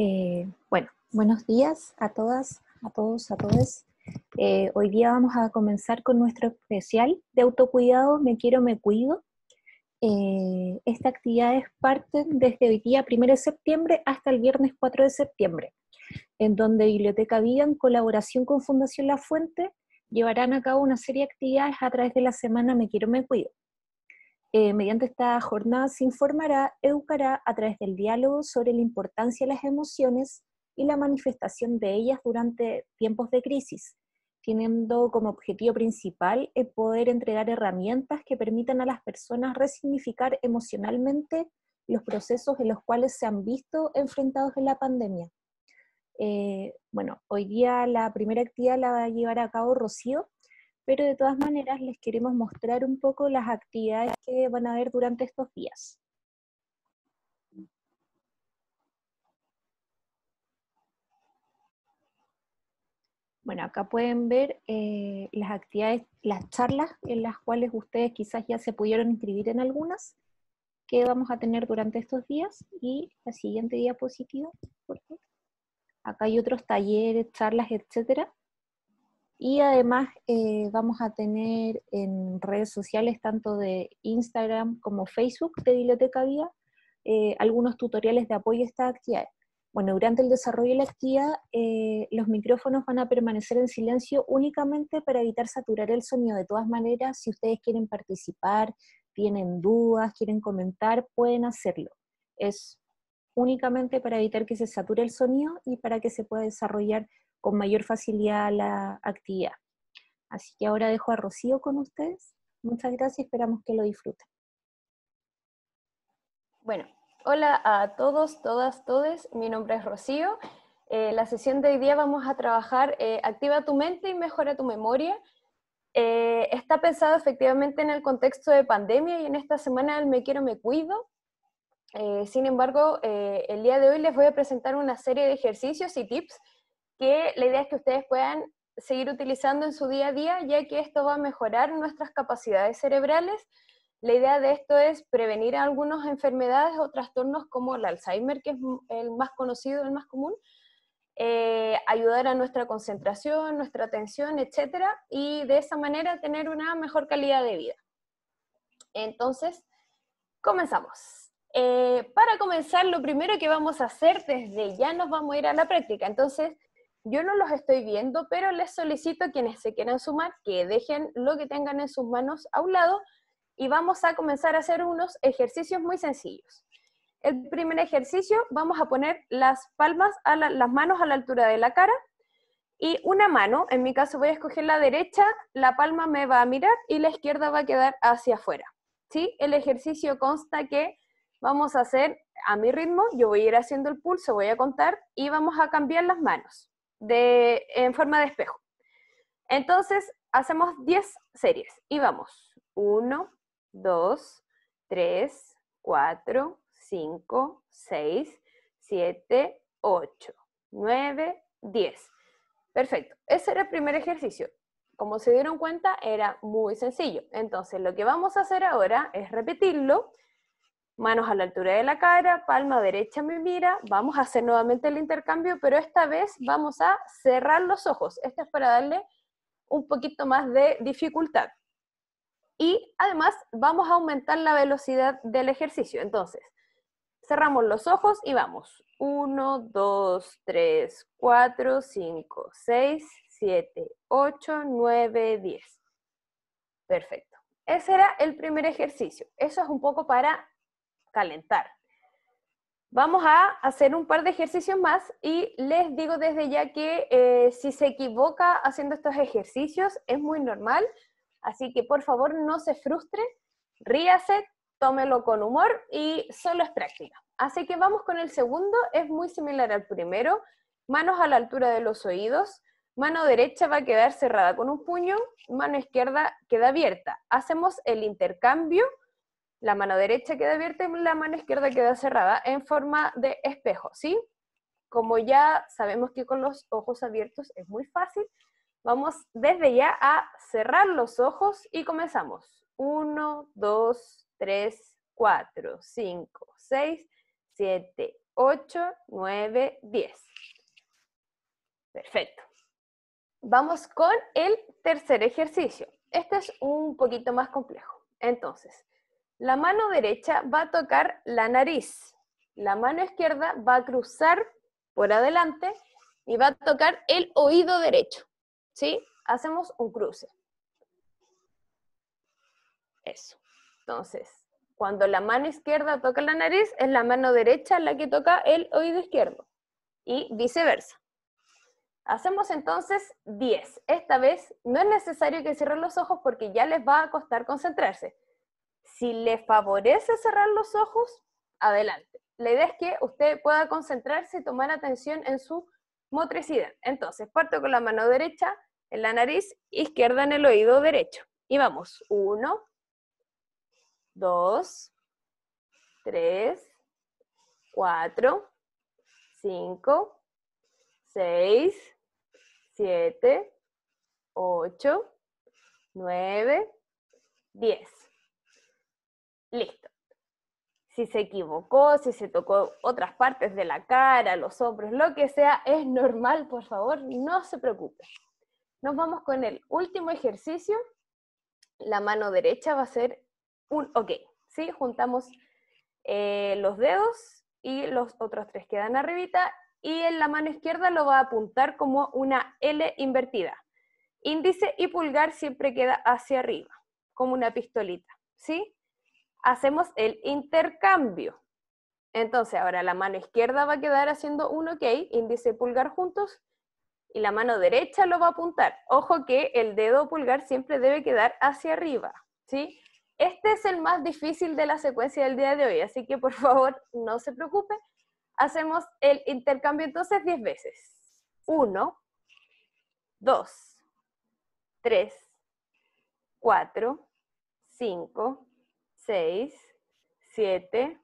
Eh, bueno, buenos días a todas, a todos, a todos. Eh, hoy día vamos a comenzar con nuestro especial de autocuidado, Me Quiero, Me Cuido. Eh, esta actividad es parte desde hoy día 1 de septiembre hasta el viernes 4 de septiembre, en donde Biblioteca Vida, en colaboración con Fundación La Fuente, llevarán a cabo una serie de actividades a través de la semana Me Quiero, Me Cuido. Eh, mediante esta jornada se informará, educará a través del diálogo sobre la importancia de las emociones y la manifestación de ellas durante tiempos de crisis, teniendo como objetivo principal el poder entregar herramientas que permitan a las personas resignificar emocionalmente los procesos en los cuales se han visto enfrentados en la pandemia. Eh, bueno, hoy día la primera actividad la va a llevar a cabo Rocío, pero de todas maneras les queremos mostrar un poco las actividades que van a haber durante estos días. Bueno, acá pueden ver eh, las actividades, las charlas en las cuales ustedes quizás ya se pudieron inscribir en algunas, que vamos a tener durante estos días. Y la siguiente diapositiva. Acá hay otros talleres, charlas, etcétera, y además eh, vamos a tener en redes sociales, tanto de Instagram como Facebook de Biblioteca Vía, eh, algunos tutoriales de apoyo a esta actividad. Bueno, durante el desarrollo de la actividad, eh, los micrófonos van a permanecer en silencio únicamente para evitar saturar el sonido. De todas maneras, si ustedes quieren participar, tienen dudas, quieren comentar, pueden hacerlo. Es únicamente para evitar que se sature el sonido y para que se pueda desarrollar con mayor facilidad la actividad. Así que ahora dejo a Rocío con ustedes. Muchas gracias, esperamos que lo disfruten. Bueno, hola a todos, todas, todes. Mi nombre es Rocío. Eh, la sesión de hoy día vamos a trabajar eh, Activa tu mente y mejora tu memoria. Eh, está pensado efectivamente en el contexto de pandemia y en esta semana del Me Quiero, Me Cuido. sin embargo, el día de hoy les voy a presentar una serie de ejercicios y tips que la idea es que ustedes puedan seguir utilizando en su día a día, ya que esto va a mejorar nuestras capacidades cerebrales. La idea de esto es prevenir algunas enfermedades o trastornos como el Alzheimer, que es el más conocido, el más común, eh, ayudar a nuestra concentración, nuestra atención, etcétera, y de esa manera tener una mejor calidad de vida. Entonces, comenzamos. Eh, para comenzar, lo primero que vamos a hacer desde ya nos vamos a ir a la práctica. Entonces, yo no los estoy viendo, pero les solicito a quienes se quieran sumar que dejen lo que tengan en sus manos a un lado y vamos a comenzar a hacer unos ejercicios muy sencillos. El primer ejercicio, vamos a poner las palmas, a las manos a la altura de la cara y una mano, en mi caso voy a escoger la derecha, la palma me va a mirar y la izquierda va a quedar hacia afuera. ¿Sí? El ejercicio consta que vamos a hacer a mi ritmo, yo voy a ir haciendo el pulso, voy a contar y vamos a cambiar las manos de, en forma de espejo. Entonces, hacemos 10 series y vamos. 1, 2, 3, 4, 5, 6, 7, 8, 9, 10. Perfecto. Ese era el primer ejercicio. Como se dieron cuenta, era muy sencillo. Entonces, lo que vamos a hacer ahora es repetirlo manos a la altura de la cara, palma derecha me mira, vamos a hacer nuevamente el intercambio, pero esta vez vamos a cerrar los ojos. Esto es para darle un poquito más de dificultad. Y además vamos a aumentar la velocidad del ejercicio. Entonces, cerramos los ojos y vamos. 1, 2, 3, 4, 5, 6, 7, 8, 9, 10. Perfecto. Ese era el primer ejercicio. Eso es un poco para calentar. Vamos a hacer un par de ejercicios más y les digo desde ya que eh, si se equivoca haciendo estos ejercicios es muy normal, así que por favor no se frustre, ríase, tómelo con humor y solo es práctica. Así que vamos con el segundo, es muy similar al primero, manos a la altura de los oídos, mano derecha va a quedar cerrada con un puño, mano izquierda queda abierta. Hacemos el intercambio la mano derecha queda abierta y la mano izquierda queda cerrada en forma de espejo, ¿sí? Como ya sabemos que con los ojos abiertos es muy fácil, vamos desde ya a cerrar los ojos y comenzamos. 1, 2, 3, 4, 5, 6, 7, 8, 9, 10. Perfecto. Vamos con el tercer ejercicio. Este es un poquito más complejo. Entonces, la mano derecha va a tocar la nariz. La mano izquierda va a cruzar por adelante y va a tocar el oído derecho. ¿Sí? Hacemos un cruce. Eso. Entonces, cuando la mano izquierda toca la nariz, es la mano derecha la que toca el oído izquierdo. Y viceversa. Hacemos entonces 10. Esta vez no es necesario que cierren los ojos porque ya les va a costar concentrarse. Si le favorece cerrar los ojos, adelante. La idea es que usted pueda concentrarse y tomar atención en su motricidad. Entonces, parto con la mano derecha en la nariz, izquierda en el oído derecho. Y vamos, 1, 2, 3, 4, 5, 6, 7, 8, 9, 10. Listo. Si se equivocó, si se tocó otras partes de la cara, los hombros, lo que sea, es normal, por favor, no se preocupe. Nos vamos con el último ejercicio. La mano derecha va a ser un ok. ¿sí? Juntamos eh, los dedos y los otros tres quedan arribita y en la mano izquierda lo va a apuntar como una L invertida. Índice y pulgar siempre queda hacia arriba, como una pistolita, ¿sí? Hacemos el intercambio. Entonces ahora la mano izquierda va a quedar haciendo un OK, índice y pulgar juntos, y la mano derecha lo va a apuntar. Ojo que el dedo pulgar siempre debe quedar hacia arriba, ¿sí? Este es el más difícil de la secuencia del día de hoy, así que por favor no se preocupe, hacemos el intercambio entonces 10 veces. 1, 2, 3, 4, 5, 6, 7,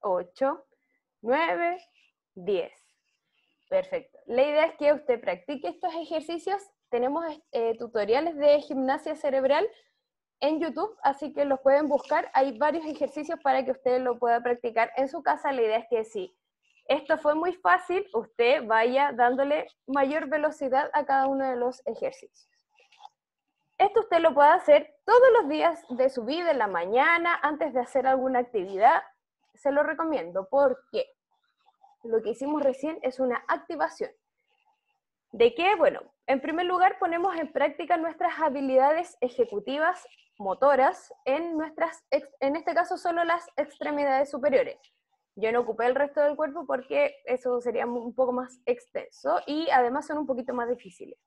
8, 9, 10. Perfecto. La idea es que usted practique estos ejercicios. Tenemos eh, tutoriales de gimnasia cerebral en YouTube, así que los pueden buscar. Hay varios ejercicios para que usted lo pueda practicar en su casa. La idea es que sí esto fue muy fácil, usted vaya dándole mayor velocidad a cada uno de los ejercicios. Esto usted lo puede hacer todos los días de su vida, en la mañana, antes de hacer alguna actividad. Se lo recomiendo porque lo que hicimos recién es una activación. ¿De qué? Bueno, en primer lugar ponemos en práctica nuestras habilidades ejecutivas motoras en nuestras, en este caso solo las extremidades superiores. Yo no ocupé el resto del cuerpo porque eso sería un poco más extenso y además son un poquito más difíciles.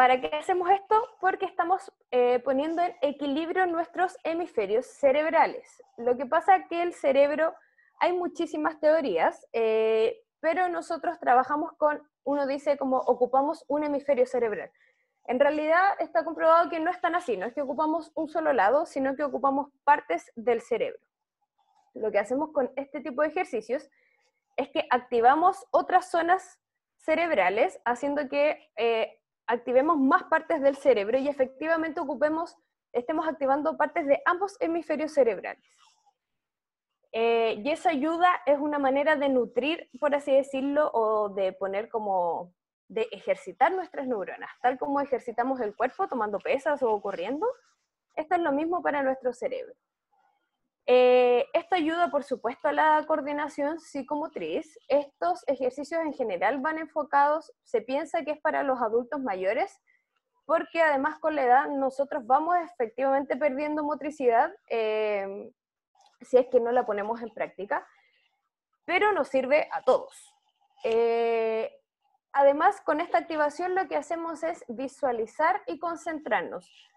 ¿Para qué hacemos esto? Porque estamos eh, poniendo en equilibrio nuestros hemisferios cerebrales. Lo que pasa es que el cerebro, hay muchísimas teorías, eh, pero nosotros trabajamos con, uno dice como ocupamos un hemisferio cerebral. En realidad está comprobado que no es tan así, no es que ocupamos un solo lado, sino que ocupamos partes del cerebro lo que hacemos con este tipo de ejercicios es que activamos otras zonas cerebrales, haciendo que eh, activemos más partes del cerebro y efectivamente ocupemos, estemos activando partes de ambos hemisferios cerebrales. Eh, y esa ayuda es una manera de nutrir, por así decirlo, o de poner como, de ejercitar nuestras neuronas, tal como ejercitamos el cuerpo tomando pesas o corriendo. Esto es lo mismo para nuestro cerebro. Eh, esto ayuda, por supuesto, a la coordinación psicomotriz. Estos ejercicios en general van enfocados, se piensa que es para los adultos mayores, porque además con la edad nosotros vamos efectivamente perdiendo motricidad eh, si es que no la ponemos en práctica, pero nos sirve a todos. Eh, además, con esta activación lo que hacemos es visualizar y concentrarnos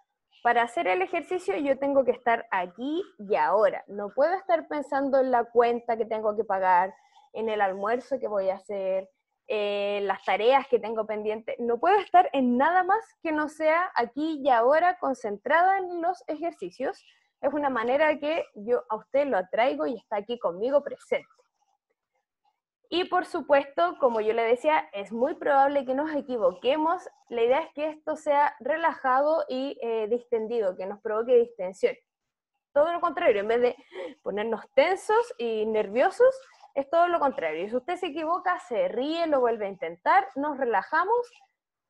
para hacer el ejercicio yo tengo que estar aquí y ahora. No puedo estar pensando en la cuenta que tengo que pagar, en el almuerzo que voy a hacer, en las tareas que tengo pendientes. No puedo estar en nada más que no sea aquí y ahora concentrada en los ejercicios. Es una manera que yo a usted lo atraigo y está aquí conmigo presente. Y por supuesto, como yo le decía, es muy probable que nos equivoquemos. La idea es que esto sea relajado y eh, distendido, que nos provoque distensión. todo lo contrario, en vez de ponernos tensos y nerviosos, es todo lo contrario. Y si usted se equivoca, se ríe, lo vuelve a intentar, nos relajamos,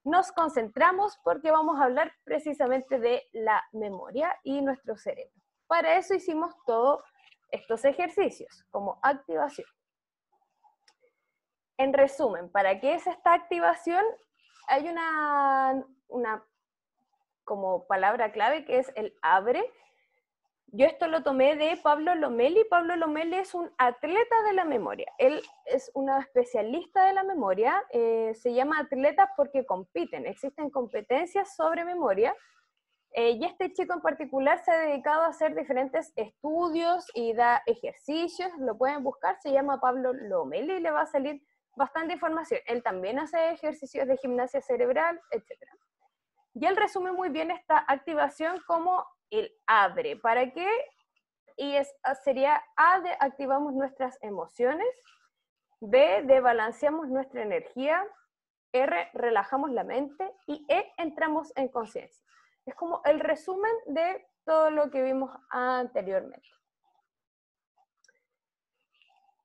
nos concentramos porque vamos a hablar precisamente de la memoria y nuestro cerebro. Para eso hicimos todos estos ejercicios como activación. En resumen, ¿para qué es esta activación? Hay una, una como palabra clave que es el abre, yo esto lo tomé de Pablo Lomeli. Pablo Lomeli es un atleta de la memoria. Él es una especialista de la memoria. Eh, se llama atleta porque compiten. Existen competencias sobre memoria. Eh, y este chico en particular se ha dedicado a hacer diferentes estudios y da ejercicios. Lo pueden buscar. Se llama Pablo Lomeli y le va a salir bastante información. Él también hace ejercicios de gimnasia cerebral, etc. Y él resume muy bien esta activación como el abre. ¿Para qué? Y es, sería A de activamos nuestras emociones, B de balanceamos nuestra energía, R relajamos la mente y E entramos en conciencia. Es como el resumen de todo lo que vimos anteriormente.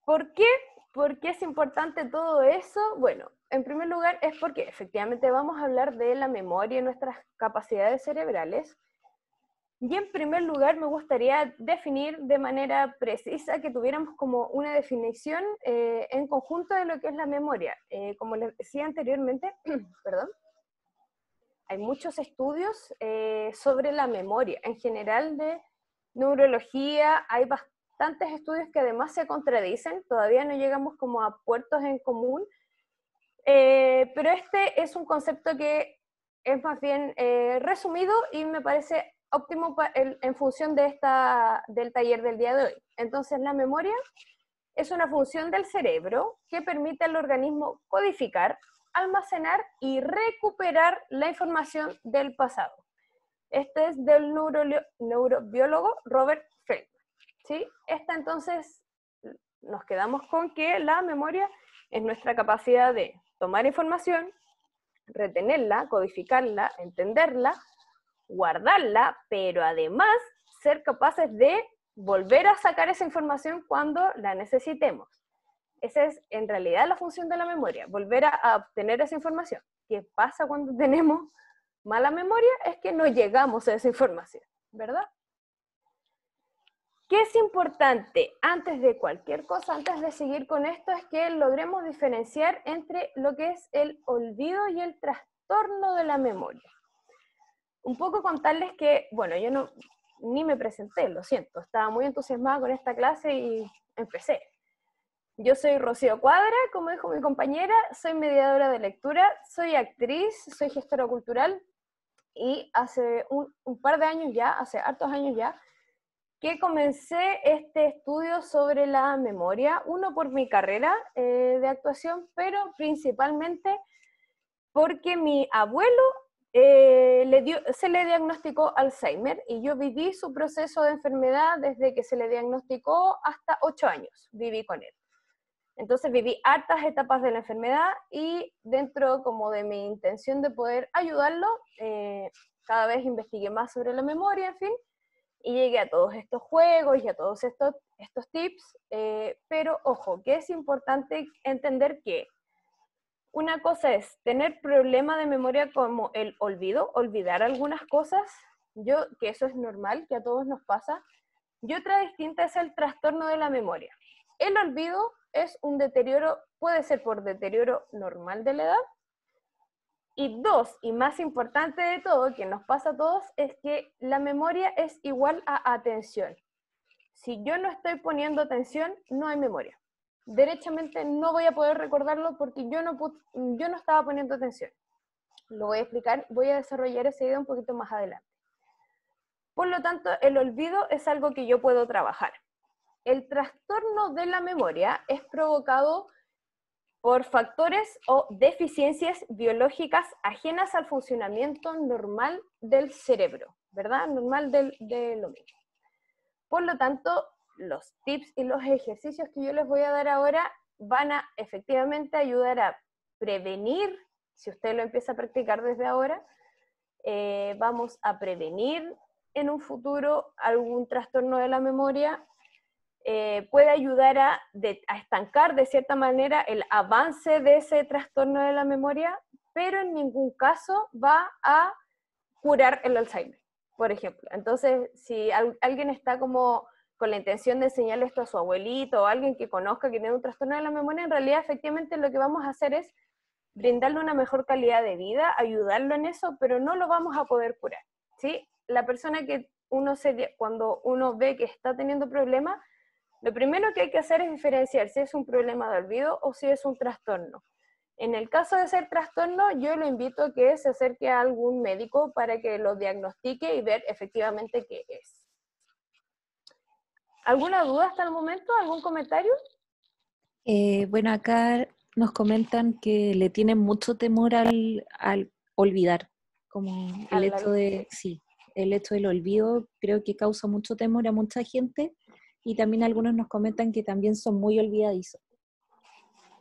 ¿Por qué? ¿Por qué es importante todo eso? Bueno, en primer lugar es porque efectivamente vamos a hablar de la memoria y nuestras capacidades cerebrales, y en primer lugar, me gustaría definir de manera precisa que tuviéramos como una definición eh, en conjunto de lo que es la memoria. Eh, como les decía anteriormente, perdón, hay muchos estudios eh, sobre la memoria. En general de neurología hay bastantes estudios que además se contradicen. Todavía no llegamos como a puertos en común. pero este es un concepto que es más bien resumido y me parece óptimo en función de esta, del taller del día de hoy. Entonces, la memoria es una función del cerebro que permite al organismo codificar, almacenar y recuperar la información del pasado. Este es del neurobiólogo Robert Feldman. ¿Sí? Esta entonces nos quedamos con que la memoria es nuestra capacidad de tomar información, retenerla, codificarla, entenderla, guardarla, pero además ser capaces de volver a sacar esa información cuando la necesitemos. Esa es en realidad la función de la memoria, volver a, obtener esa información. ¿Qué pasa cuando tenemos mala memoria? Es que no llegamos a esa información, ¿verdad? ¿Qué es importante antes de cualquier cosa, antes de seguir con esto, es que logremos diferenciar entre lo que es el olvido y el trastorno de la memoria un poco contarles que, bueno, yo no, ni me presenté, lo siento, estaba muy entusiasmada con esta clase y empecé. Yo soy Rocío Cuadra, como dijo mi compañera, soy mediadora de lectura, soy actriz, soy gestora cultural y hace un, par de años ya, hace hartos años ya, que comencé este estudio sobre la memoria, uno por mi carrera eh, de actuación, pero principalmente porque mi abuelo eh, se le diagnosticó Alzheimer y yo viví su proceso de enfermedad desde que se le diagnosticó hasta ocho años, viví con él. Entonces viví hartas etapas de la enfermedad y dentro como de mi intención de poder ayudarlo, eh, cada vez investigué más sobre la memoria, en fin, y llegué a todos estos juegos y a todos estos, estos tips, eh, pero ojo, que es importante entender que una cosa es tener problema de memoria como el olvido, olvidar algunas cosas, yo, que eso es normal, que a todos nos pasa, y otra distinta es el trastorno de la memoria. El olvido es un deterioro, puede ser por deterioro normal de la edad, y dos, y más importante de todo, que nos pasa a todos, es que la memoria es igual a atención. Si yo no estoy poniendo atención, no hay memoria derechamente no voy a poder recordarlo porque yo no, yo no estaba poniendo atención. Lo voy a explicar, voy a desarrollar esa idea un poquito más adelante. Por lo tanto, el olvido es algo que yo puedo trabajar. El trastorno de la memoria es provocado por factores o deficiencias biológicas ajenas al funcionamiento normal del cerebro, ¿verdad? Normal del, de lo mismo. Por lo tanto, los tips y los ejercicios que yo les voy a dar ahora van a efectivamente ayudar a prevenir, si usted lo empieza a practicar desde ahora, eh, vamos a prevenir en un futuro algún trastorno de la memoria eh, puede ayudar a, estancar de cierta manera el avance de ese trastorno de la memoria, pero en ningún caso va a curar el Alzheimer, por ejemplo. Entonces, si alguien está como con la intención de enseñarle esto a su abuelito o a alguien que conozca que tiene un trastorno de la memoria, en realidad efectivamente lo que vamos a hacer es brindarle una mejor calidad de vida, ayudarlo en eso, pero no lo vamos a poder curar. ¿sí? La persona que uno se, cuando uno ve que está teniendo problemas, lo primero que hay que hacer es diferenciar si es un problema de olvido o si es un trastorno. En el caso de ser trastorno, yo lo invito a que se acerque a algún médico para que lo diagnostique y ver efectivamente qué es. ¿Alguna duda hasta el momento? ¿Algún comentario? Eh, bueno, acá nos comentan que le tienen mucho temor al, olvidar, como el hecho de, sí, el hecho del olvido creo que causa mucho temor a mucha gente y también algunos nos comentan que también son muy olvidadizos.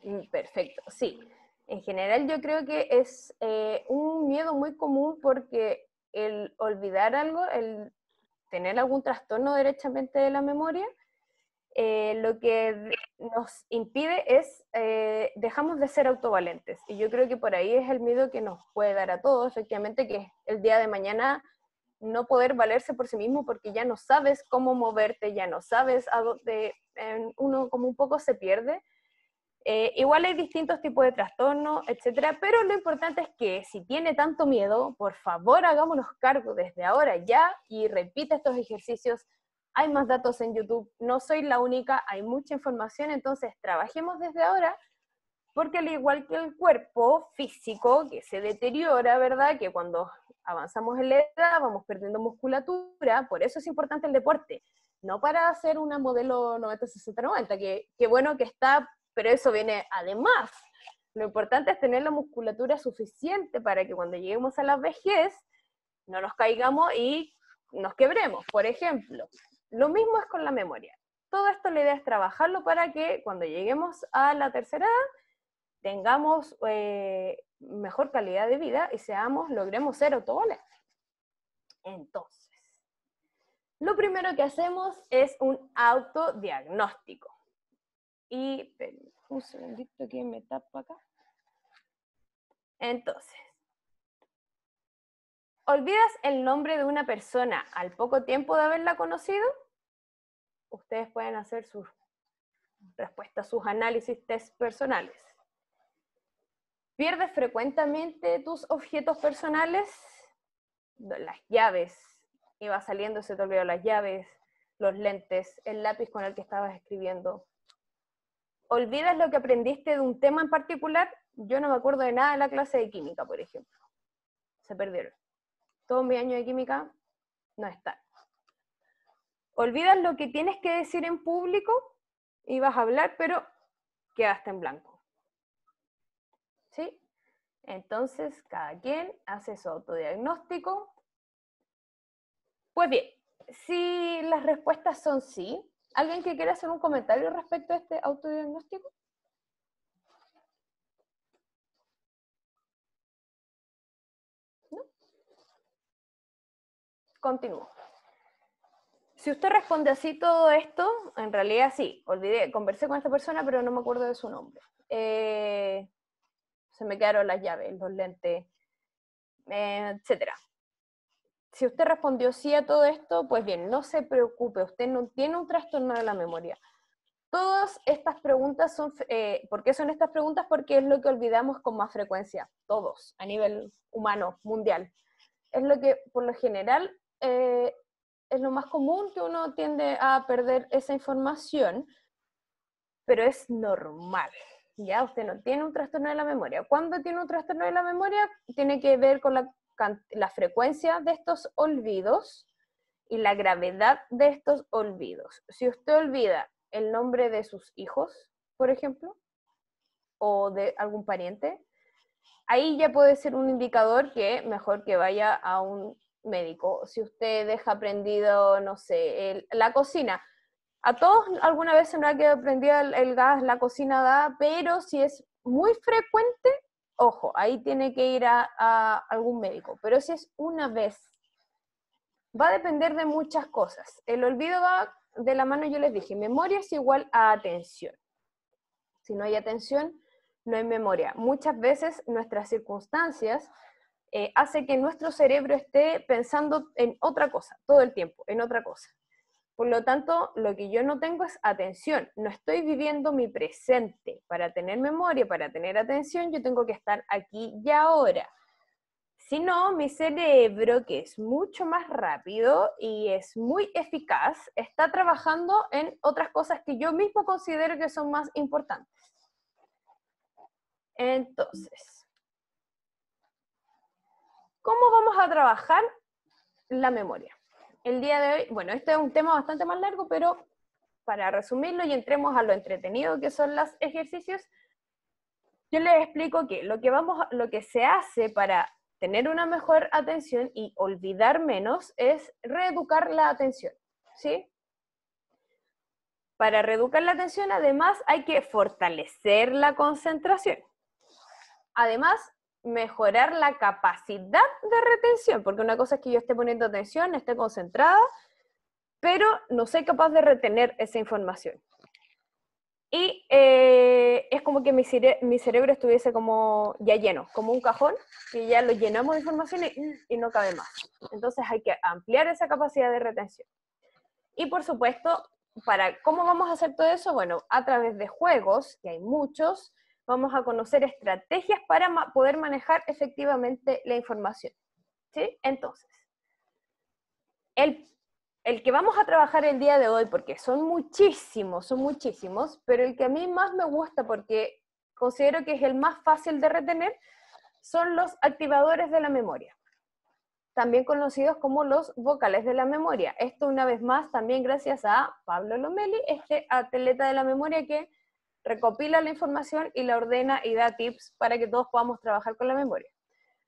Mm, perfecto, sí. En general yo creo que es eh, un miedo muy común porque el olvidar algo, el tener algún trastorno derechamente de la memoria, eh, lo que nos impide es, eh, dejamos de ser autovalentes. Y yo creo que por ahí es el miedo que nos puede dar a todos, efectivamente, que el día de mañana no poder valerse por sí mismo porque ya no sabes cómo moverte, ya no sabes a dónde, uno como un poco se pierde. Eh, igual hay distintos tipos de trastornos, etcétera, pero lo importante es que si tiene tanto miedo, por favor hagámonos cargo desde ahora ya y repite estos ejercicios. Hay más datos en YouTube, no soy la única, hay mucha información, entonces trabajemos desde ahora porque al igual que el cuerpo físico que se deteriora, ¿verdad? Que cuando avanzamos en la edad vamos perdiendo musculatura, por eso es importante el deporte, no para hacer una modelo 90-60-90, que, que bueno que está, pero eso viene además. Lo importante es tener la musculatura suficiente para que cuando lleguemos a la vejez no nos caigamos y nos quebremos, por ejemplo. Lo mismo es con la memoria. Todo esto la idea es trabajarlo para que cuando lleguemos a la tercera edad tengamos eh, mejor calidad de vida y seamos, logremos ser autovalentes. Entonces, lo primero que hacemos es un autodiagnóstico. Y un segundito que me tapa acá. Entonces, ¿olvidas el nombre de una persona al poco tiempo de haberla conocido? Ustedes pueden hacer sus respuestas, sus análisis test personales. ¿Pierdes frecuentemente tus objetos personales? Las llaves, iba saliendo, se te olvidó las llaves, los lentes, el lápiz con el que estabas escribiendo. ¿Olvidas lo que aprendiste de un tema en particular? Yo no me acuerdo de nada de la clase de química, por ejemplo. Se perdieron. Todo mi año de química no está. ¿Olvidas lo que tienes que decir en público? Ibas a hablar, pero quedaste en blanco. Entonces, cada quien hace su autodiagnóstico. Pues bien, si las respuestas son sí, ¿alguien que quiera hacer un comentario respecto a este autodiagnóstico? ¿No? Continúo. Si usted responde así todo esto, en realidad sí, olvidé, conversé con esta persona, pero no me acuerdo de su nombre. Eh, se me quedaron las llaves, los lentes, eh, etcétera. Si usted respondió sí a todo esto, pues bien, no se preocupe, usted no tiene un trastorno de la memoria. Todas estas preguntas son, eh, ¿por qué son estas preguntas? Porque es lo que olvidamos con más frecuencia, todos, a nivel humano, mundial. Es lo que, por lo general, eh, es lo más común que uno tiende a perder esa información, pero es normal ya usted no tiene un trastorno de la memoria. ¿Cuándo tiene un trastorno de la memoria? Tiene que ver con la, frecuencia de estos olvidos y la gravedad de estos olvidos. Si usted olvida el nombre de sus hijos, por ejemplo, o de algún pariente, ahí ya puede ser un indicador que mejor que vaya a un médico. Si usted deja aprendido, no sé, la cocina, a todos alguna vez se nos ha quedado prendido el, gas, la cocina da, pero si es muy frecuente, ojo, ahí tiene que ir a, algún médico. Pero si es una vez, Va a depender de muchas cosas. El olvido va de la mano, yo les dije, memoria es igual a atención. Si no hay atención, no hay memoria. Muchas veces nuestras circunstancias eh, hace que nuestro cerebro esté pensando en otra cosa, todo el tiempo, en otra cosa. Por lo tanto, lo que yo no tengo es atención, no estoy viviendo mi presente. Para tener memoria, para tener atención, yo tengo que estar aquí y ahora. Si no, mi cerebro, que es mucho más rápido y es muy eficaz, está trabajando en otras cosas que yo mismo considero que son más importantes. Entonces, ¿cómo vamos a trabajar la memoria? El día de hoy, bueno, este es un tema bastante más largo, pero para resumirlo y entremos a lo entretenido que son los ejercicios, yo les explico que lo que, vamos, lo que se hace para tener una mejor atención y olvidar menos es reeducar la atención, ¿sí? Para reeducar la atención, además, hay que fortalecer la concentración. Además, mejorar la capacidad de retención, porque una cosa es que yo esté poniendo atención, esté concentrada, pero no soy capaz de retener esa información. Y eh, es como que mi, cerebro estuviese como ya lleno, como un cajón, que ya lo llenamos de información y, no cabe más. Entonces hay que ampliar esa capacidad de retención. Y por supuesto, para ¿cómo vamos a hacer todo eso? Bueno, a través de juegos, que hay muchos, vamos a conocer estrategias para poder manejar efectivamente la información. ¿Sí? Entonces, el, el, que vamos a trabajar el día de hoy, porque son muchísimos, son muchísimos, pero el que a mí más me gusta porque considero que es el más fácil de retener, son los activadores de la memoria, también conocidos como los vocales de la memoria. Esto una vez más también gracias a Pablo Lomeli, este atleta de la memoria que recopila la información y la ordena y da tips para que todos podamos trabajar con la memoria.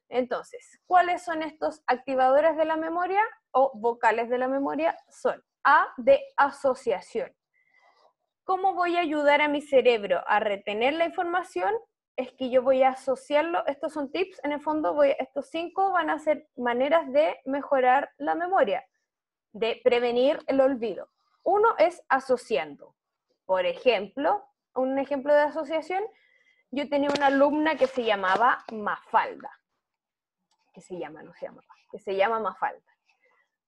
Entonces, ¿cuáles son estos activadores de la memoria o vocales de la memoria? Son A de asociación. ¿Cómo voy a ayudar a mi cerebro a retener la información? Es que yo voy a asociarlo, estos son tips, en el fondo estos cinco van a ser maneras de mejorar la memoria, de prevenir el olvido. Uno es asociando. Por ejemplo, un ejemplo de asociación, yo tenía una alumna que se llamaba Mafalda, que se llama, no se llama, que se llama Mafalda.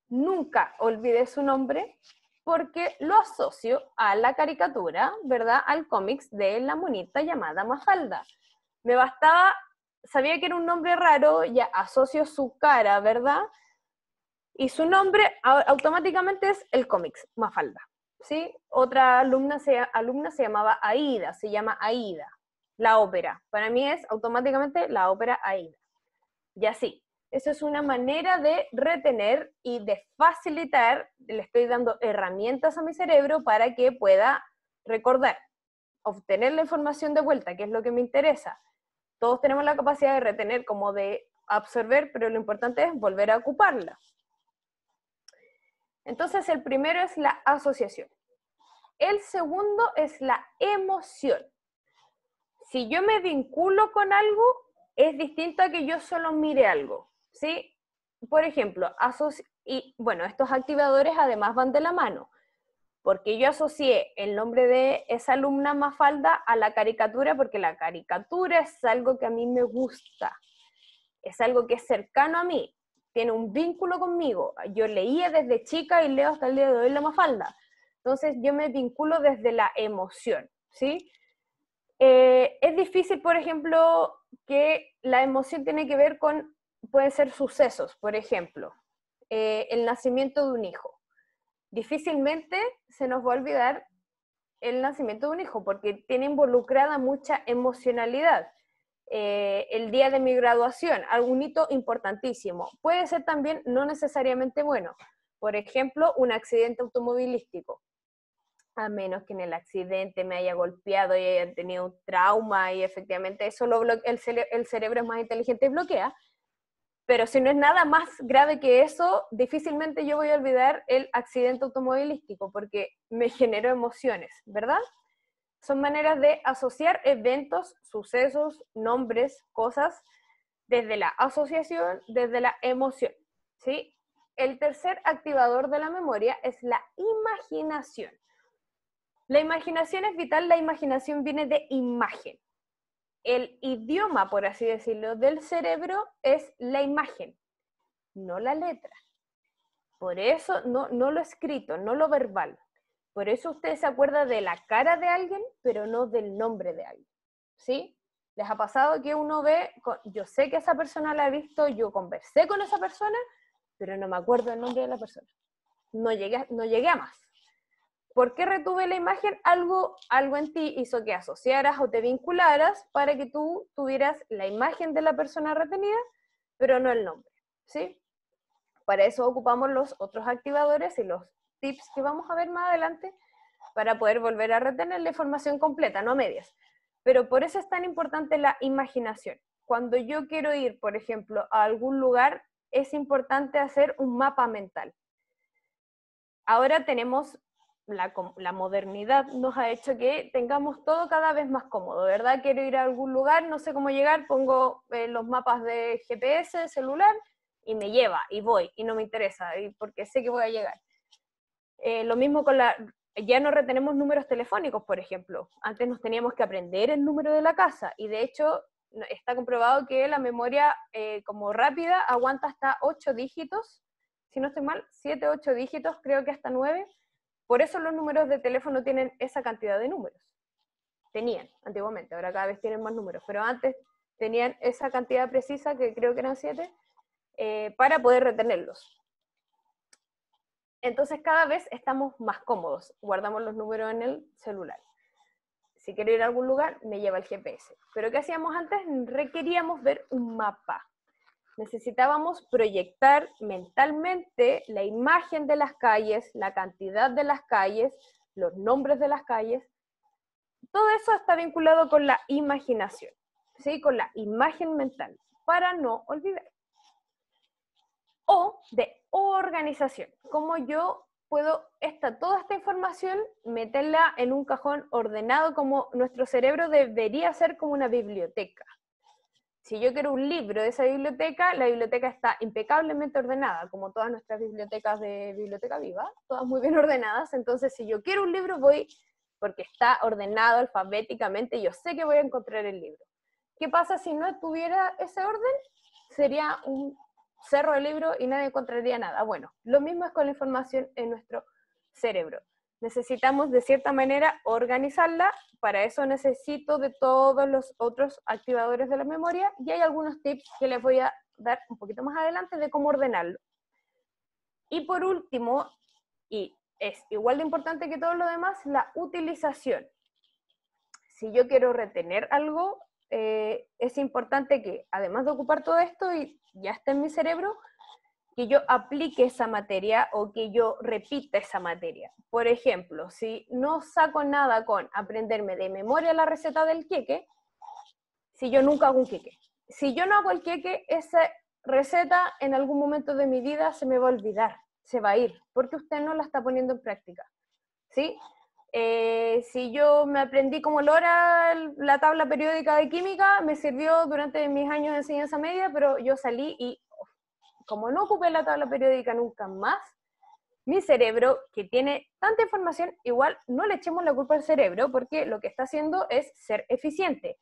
Nunca olvidé su nombre porque lo asocio a la caricatura, ¿verdad? Al cómics de la monita llamada Mafalda. Me bastaba, sabía que era un nombre raro, ya asocio su cara, ¿verdad? Y su nombre automáticamente es el cómics, Mafalda. ¿Sí? Otra alumna se, alumna se llamaba Aida, se llama Aida, la ópera. Para mí es automáticamente la ópera Aida. Y así. Eso es una manera de retener y de facilitar, le estoy dando herramientas a mi cerebro para que pueda recordar, obtener la información de vuelta, que es lo que me interesa. Todos tenemos la capacidad de retener como de absorber, pero lo importante es volver a ocuparla. Entonces, el primero es la asociación. El segundo es la emoción. Si yo me vinculo con algo, es distinto a que yo solo mire algo, ¿sí? Por ejemplo, y bueno, estos activadores además van de la mano, porque yo asocié el nombre de esa alumna Mafalda a la caricatura, porque la caricatura es algo que a mí me gusta, es algo que es cercano a mí tiene un vínculo conmigo. Yo leía desde chica y leo hasta el día de hoy la Mafalda. Entonces yo me vinculo desde la emoción, ¿sí? Eh, es difícil, por ejemplo, que la emoción tiene que ver con, pueden ser sucesos, por ejemplo, eh, el nacimiento de un hijo. Difícilmente se nos va a olvidar el nacimiento de un hijo porque tiene involucrada mucha emocionalidad. Eh, el día de mi graduación, algún hito importantísimo. Puede ser también no necesariamente bueno. Por ejemplo, un accidente automovilístico. A menos que en el accidente me haya golpeado y haya tenido un trauma y efectivamente eso lo el, el cerebro es más inteligente y bloquea. Pero si no es nada más grave que eso, difícilmente yo voy a olvidar el accidente automovilístico porque me generó emociones, ¿verdad? Son maneras de asociar eventos, sucesos, nombres, cosas, desde la asociación, desde la emoción. ¿sí? el tercer activador de la memoria es la imaginación. La imaginación es vital, la imaginación viene de imagen. El idioma, por así decirlo, del cerebro es la imagen, no la letra. Por eso no, no lo escrito, no lo verbal. Por eso usted se acuerda de la cara de alguien, pero no del nombre de alguien. ¿Sí? ¿Les ha pasado que uno ve, yo sé que esa persona la ha visto, yo conversé con esa persona, pero no me acuerdo el nombre de la persona? No llegué, no llegué a más. ¿Por qué retuve la imagen? Algo, algo en ti hizo que asociaras o te vincularas para que tú tuvieras la imagen de la persona retenida, pero no el nombre. ¿sí? Para eso ocupamos los otros activadores y los tips que vamos a ver más adelante para poder volver a retener la información completa, no medias. Pero por eso es tan importante la imaginación. Cuando yo quiero ir, por ejemplo, a algún lugar, es importante hacer un mapa mental. Ahora tenemos la, modernidad nos ha hecho que tengamos todo cada vez más cómodo, ¿verdad? Quiero ir a algún lugar, no sé cómo llegar, pongo eh, los mapas de GPS, celular, y me lleva, y voy, y no me interesa, y porque sé que voy a llegar. Eh, lo mismo con la, ya no retenemos números telefónicos, por ejemplo. Antes nos teníamos que aprender el número de la casa y de hecho está comprobado que la memoria eh, como rápida aguanta hasta 8 dígitos, si no estoy mal, 7, 8 dígitos, creo que hasta 9. Por eso los números de teléfono tienen esa cantidad de números. Tenían antiguamente, ahora cada vez tienen más números, pero antes tenían esa cantidad precisa, que creo que eran 7, eh, para poder retenerlos. Entonces cada vez estamos más cómodos, guardamos los números en el celular. Si quiero ir a algún lugar, me lleva el GPS. Pero ¿qué hacíamos antes? Requeríamos ver un mapa. Necesitábamos proyectar mentalmente la imagen de las calles, la cantidad de las calles, los nombres de las calles. Todo eso está vinculado con la imaginación, ¿sí? con la imagen mental, para no olvidar. O de organización. Cómo yo puedo esta, toda esta información meterla en un cajón ordenado como nuestro cerebro debería ser como una biblioteca. Si yo quiero un libro de esa biblioteca, la biblioteca está impecablemente ordenada, como todas nuestras bibliotecas de Biblioteca Viva, todas muy bien ordenadas. Entonces, si yo quiero un libro, voy porque está ordenado alfabéticamente, yo sé que voy a encontrar el libro. ¿Qué pasa si no tuviera ese orden? Sería un cerro el libro y nadie encontraría nada. Bueno, lo mismo es con la información en nuestro cerebro. Necesitamos de cierta manera organizarla, para eso necesito de todos los otros activadores de la memoria y hay algunos tips que les voy a dar un poquito más adelante de cómo ordenarlo. Y por último, y es igual de importante que todo lo demás, la utilización. Si yo quiero retener algo, eh, es importante que, además de ocupar todo esto y ya está en mi cerebro, que yo aplique esa materia o que yo repita esa materia. Por ejemplo, si no saco nada con aprenderme de memoria la receta del queque, si yo nunca hago un queque. Si yo no hago el queque, esa receta en algún momento de mi vida se me va a olvidar, se va a ir, porque usted no la está poniendo en práctica. ¿Sí? Eh, si yo me aprendí como Lora la tabla periódica de química, me sirvió durante mis años de enseñanza media, pero yo salí y como no ocupé la tabla periódica nunca más, mi cerebro, que tiene tanta información, igual no le echemos la culpa al cerebro porque lo que está haciendo es ser eficiente.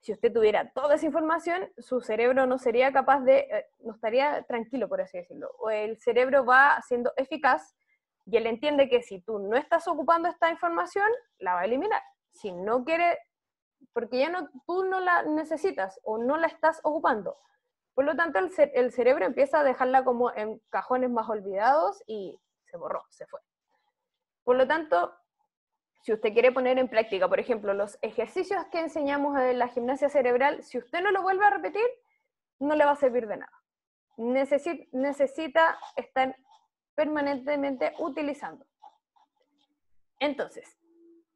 Si usted tuviera toda esa información, su cerebro no sería capaz de, eh, no estaría tranquilo, por así decirlo. O el cerebro va siendo eficaz y él entiende que si tú no estás ocupando esta información, la va a eliminar. Si no quiere, porque ya no, tú no la necesitas o no la estás ocupando. Por lo tanto, el, cerebro empieza a dejarla como en cajones más olvidados y se borró, se fue. Por lo tanto, si usted quiere poner en práctica, por ejemplo, los ejercicios que enseñamos en la gimnasia cerebral, si usted no lo vuelve a repetir, no le va a servir de nada. Necesita, necesita estar permanentemente utilizando. Entonces,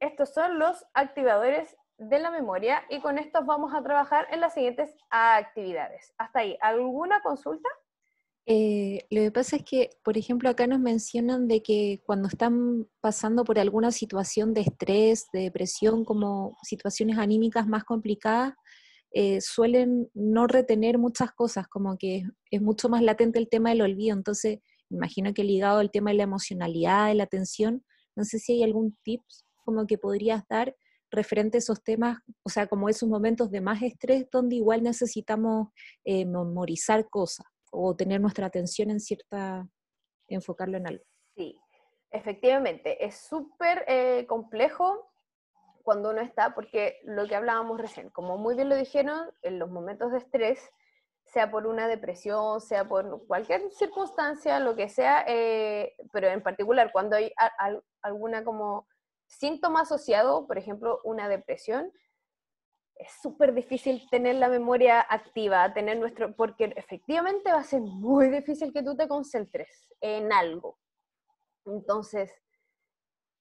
estos son los activadores de la memoria y con estos vamos a trabajar en las siguientes actividades. Hasta ahí, ¿alguna consulta? Eh, lo que pasa es que, por ejemplo, acá nos mencionan de que cuando están pasando por alguna situación de estrés, de depresión, como situaciones anímicas más complicadas, eh, suelen no retener muchas cosas, como que es mucho más latente el tema del olvido. Entonces, imagino que ligado al tema de la emocionalidad, de la atención, no sé si hay algún tips como que podrías dar referente a esos temas, o sea, como esos momentos de más estrés donde igual necesitamos eh, memorizar cosas o tener nuestra atención en cierta, enfocarlo en algo. Sí, efectivamente, es súper eh, complejo cuando uno está, porque lo que hablábamos recién, como muy bien lo dijeron, en los momentos de estrés, sea por una depresión, sea por cualquier circunstancia, lo que sea, eh, pero en particular cuando hay alguna como síntoma asociado, por ejemplo, una depresión, es súper difícil tener la memoria activa, tener nuestro, porque efectivamente va a ser muy difícil que tú te concentres en algo. Entonces,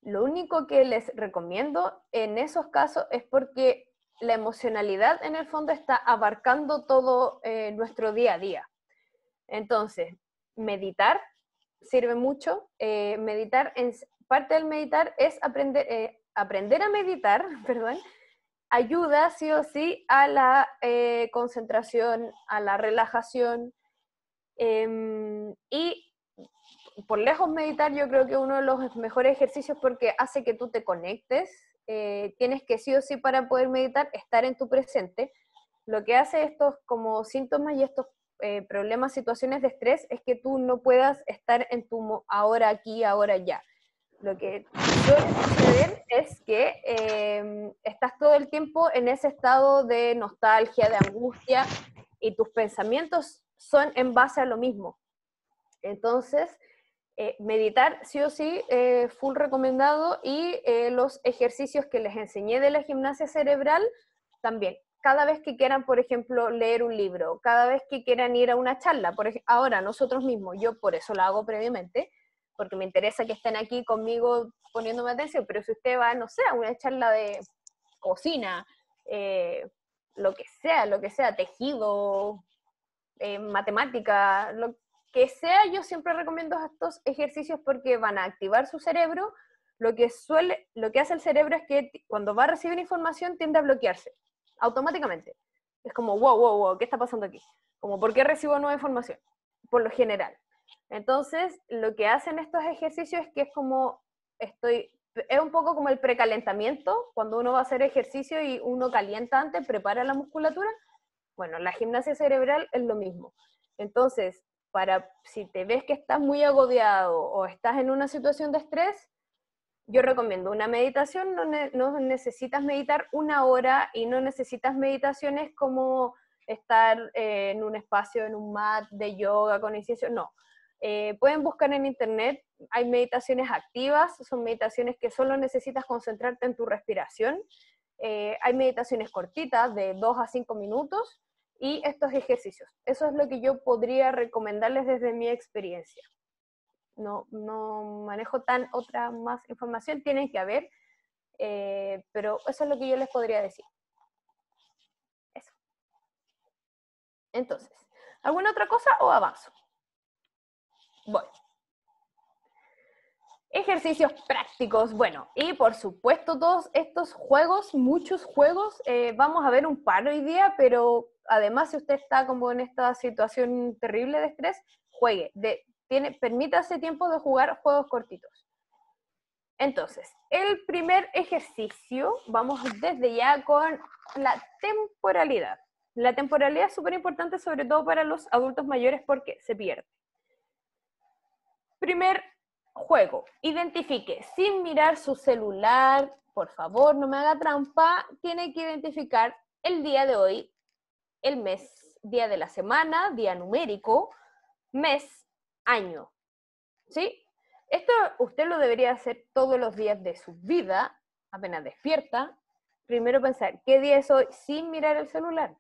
lo único que les recomiendo en esos casos es porque la emocionalidad en el fondo está abarcando todo eh, nuestro día a día. Entonces, meditar sirve mucho. Eh, meditar, en, parte del meditar es aprender, eh, aprender a meditar, perdón, ayuda sí o sí a la concentración, a la relajación. Em, y por lejos meditar yo creo que uno de los mejores ejercicios porque hace que tú te conectes, eh, tienes que sí o sí para poder meditar estar en tu presente. Lo que hace estos como síntomas y estos eh, problemas, situaciones de estrés es que tú no puedas estar en tu ahora aquí, ahora ya. Lo que suele suceder es que em, estás todo el tiempo en ese estado de nostalgia, de angustia, y tus pensamientos son en base a lo mismo. Entonces, eh, meditar sí o sí, eh, full recomendado, y eh, los ejercicios que les enseñé de la gimnasia cerebral también. Cada vez que quieran, por ejemplo, leer un libro, cada vez que quieran ir a una charla, por ahora nosotros mismos, yo por eso lo hago previamente, porque me interesa que estén aquí conmigo poniéndome atención, pero si usted va, no sé, a una charla de cocina, lo que sea, lo que sea, tejido, matemática, lo, que sea, yo siempre recomiendo estos ejercicios porque van a activar su cerebro. Lo que, suele, lo que hace el cerebro es que cuando va a recibir información tiende a bloquearse automáticamente. Es como, wow, wow, wow, ¿qué está pasando aquí? Como, ¿por qué recibo nueva información? Por lo general. Entonces, lo que hacen estos ejercicios es que es como, estoy, es un poco como el precalentamiento, cuando uno va a hacer ejercicio y uno calienta antes, prepara la musculatura. Bueno, la gimnasia cerebral es lo mismo. Entonces, para si te ves que estás muy agobiado o estás en una situación de estrés, yo recomiendo una meditación, no, no, necesitas meditar una hora y no necesitas meditaciones como estar eh, en un espacio, en un mat de yoga con incienso, no. Eh, pueden buscar en internet, hay meditaciones activas, son meditaciones que solo necesitas concentrarte en tu respiración. Eh, hay meditaciones cortitas de 2 a 5 minutos y estos ejercicios. Eso es lo que yo podría recomendarles desde mi experiencia. No, no manejo tan otra más información, tienen que haber, eh, pero eso es lo que yo les podría decir. Eso. Entonces, ¿alguna otra cosa o avanzo? Bueno. Ejercicios prácticos, bueno, y por supuesto todos estos juegos, muchos juegos, eh, vamos a ver un par hoy día, pero además si usted está como en esta situación terrible de estrés, juegue, de, tiene, permítase tiempo de jugar juegos cortitos. Entonces, el primer ejercicio, vamos desde ya con la temporalidad. La temporalidad es súper importante, sobre todo para los adultos mayores, porque se pierde. Primer juego, identifique sin mirar su celular, por favor, no me haga trampa, tiene que identificar el día de hoy, el mes, día de la semana, día numérico, mes, año. ¿Sí? Esto usted lo debería hacer todos los días de su vida, apenas despierta. Primero pensar, ¿qué día es hoy? Sin mirar el celular.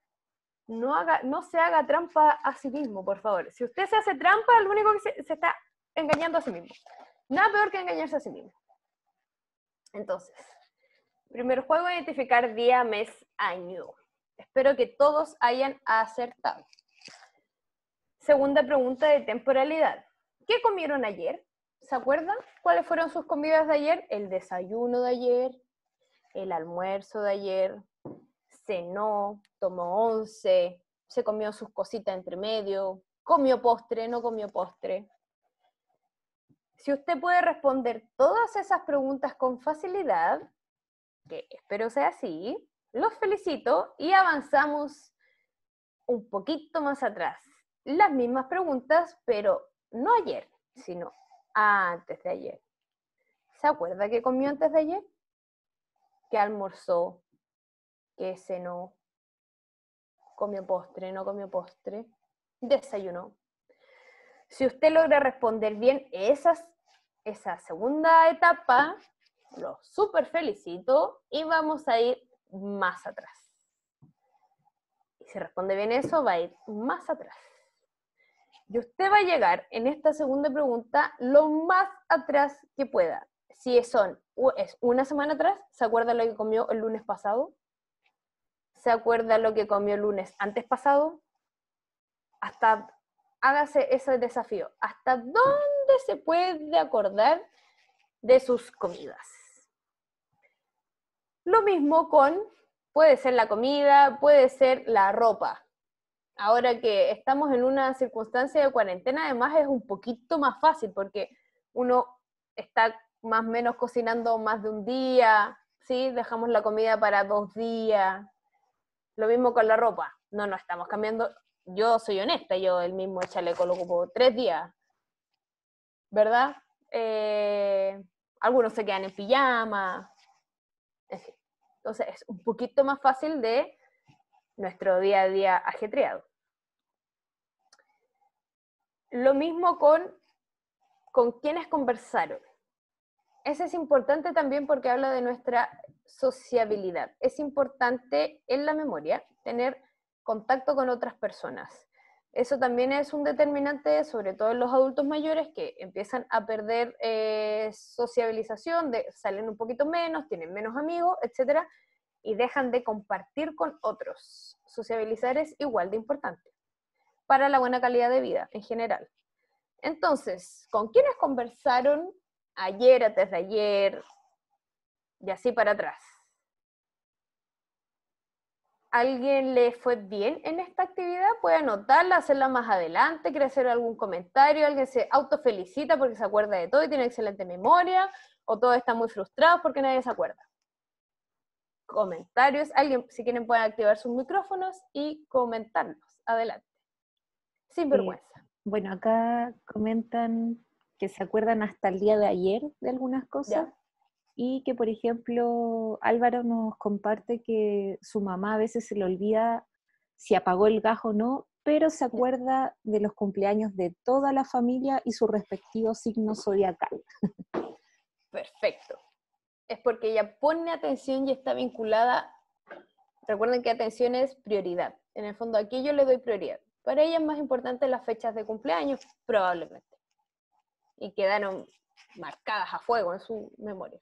No, haga, no se haga trampa a sí mismo, por favor. Si usted se hace trampa, lo único que se está engañando a sí mismo. Nada peor que engañarse a sí mismo. Entonces, primer juego, identificar día, mes, año. Espero que todos hayan acertado. Segunda pregunta de temporalidad. ¿Qué comieron ayer? ¿Se acuerdan? ¿Cuáles fueron sus comidas de ayer? El desayuno de ayer, el almuerzo de ayer, cenó, tomó once, se comió sus cositas entre medio, comió postre, no comió postre. Si usted puede responder todas esas preguntas con facilidad, que espero sea así, los felicito y avanzamos un poquito más atrás. Las mismas preguntas, pero no ayer, sino antes de ayer. ¿Se acuerda que comió antes de ayer? ¿Qué almorzó? ¿Qué cenó? ¿Comió postre? ¿No comió postre? ¿Desayunó? Si usted logra responder bien esas, esa segunda etapa, lo súper felicito y vamos a ir más atrás. Y si responde bien eso, va a ir más atrás. Y usted va a llegar en esta segunda pregunta lo más atrás que pueda. Si son es una semana atrás, ¿se acuerda lo que comió el lunes pasado? ¿Se acuerda lo que comió el lunes antes pasado? Hasta hágase ese desafío. ¿Hasta dónde se puede acordar de sus comidas? Lo mismo con, puede ser la comida, puede ser la ropa. Ahora que estamos en una circunstancia de cuarentena, además es un poquito más fácil porque uno está más o menos cocinando más de un día, ¿sí? Dejamos la comida para dos días. Lo mismo con la ropa. No, no estamos cambiando. Yo soy honesta, yo el mismo chaleco lo ocupo tres días, ¿verdad? Eh, algunos se quedan en pijama. Entonces es un poquito más fácil de nuestro día a día ajetreado. Lo mismo con con quienes conversaron. Eso es importante también porque habla de nuestra sociabilidad. Es importante en la memoria tener contacto con otras personas. Eso también es un determinante, sobre todo en los adultos mayores, que empiezan a perder eh, sociabilización, de, salen un poquito menos, tienen menos amigos, etc. Y dejan de compartir con otros. Sociabilizar es igual de importante para la buena calidad de vida en general. Entonces, ¿con quiénes conversaron ayer, antes de ayer y así para atrás? ¿Alguien le fue bien en esta actividad? Puede anotarla, hacerla más adelante, quiere hacer algún comentario, alguien se autofelicita porque se acuerda de todo y tiene excelente memoria, o todos están muy frustrados porque nadie se acuerda. Comentarios, alguien, si quieren, pueden activar sus micrófonos y comentarlos. Adelante. Sin vergüenza. bueno, acá comentan que se acuerdan hasta el día de ayer de algunas cosas. Y que, por ejemplo, Álvaro nos comparte que su mamá a veces se le olvida si apagó el gas o no, pero se acuerda de los cumpleaños de toda la familia y su respectivo signo zodiacal. Perfecto. Es porque ella pone atención y está vinculada. Recuerden que atención es prioridad. En el fondo, aquí yo le doy prioridad. Para ella es más importante las fechas de cumpleaños, probablemente. Y quedaron marcadas a fuego en su memoria.